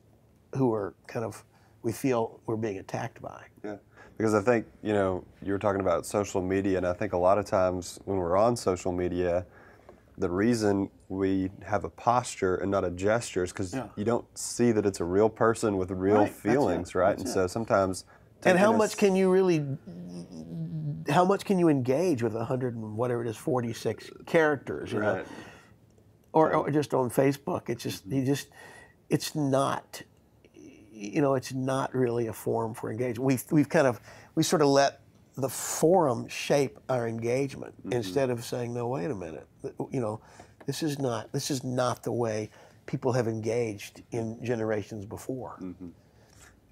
Speaker 7: who are kind of we feel we're being attacked by.
Speaker 8: Yeah. Because I think, you know, you were talking about social media, and I think a lot of times when we're on social media, the reason we have a posture and not a gesture is because
Speaker 7: Yeah.
Speaker 8: you don't see that it's a real person with real
Speaker 7: Right, that's
Speaker 8: feelings, right?
Speaker 7: that's
Speaker 8: And
Speaker 7: it.
Speaker 8: so sometimes.
Speaker 7: And how much can you really how much can you engage with 100 and whatever it is 46 characters, you know? Or, or just on Facebook, it's just you just it's not you know, it's not really a forum for engagement. We've we've kind of we sort of let the forum shape our engagement mm-hmm. instead of saying, no, wait a minute, you know, this is not this is not the way people have engaged in generations before. Mm-hmm.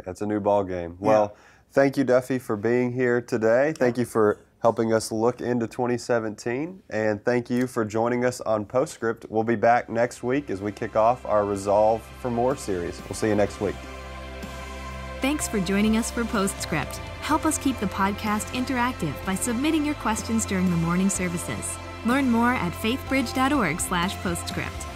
Speaker 8: It's a new ball game. Well, thank you, Duffy, for being here today. Thank you for helping us look into 2017, and thank you for joining us on Postscript. We'll be back next week as we kick off our Resolve for More series. We'll see you next week.
Speaker 1: Thanks for joining us for Postscript. Help us keep the podcast interactive by submitting your questions during the morning services. Learn more at faithbridge.org/postscript.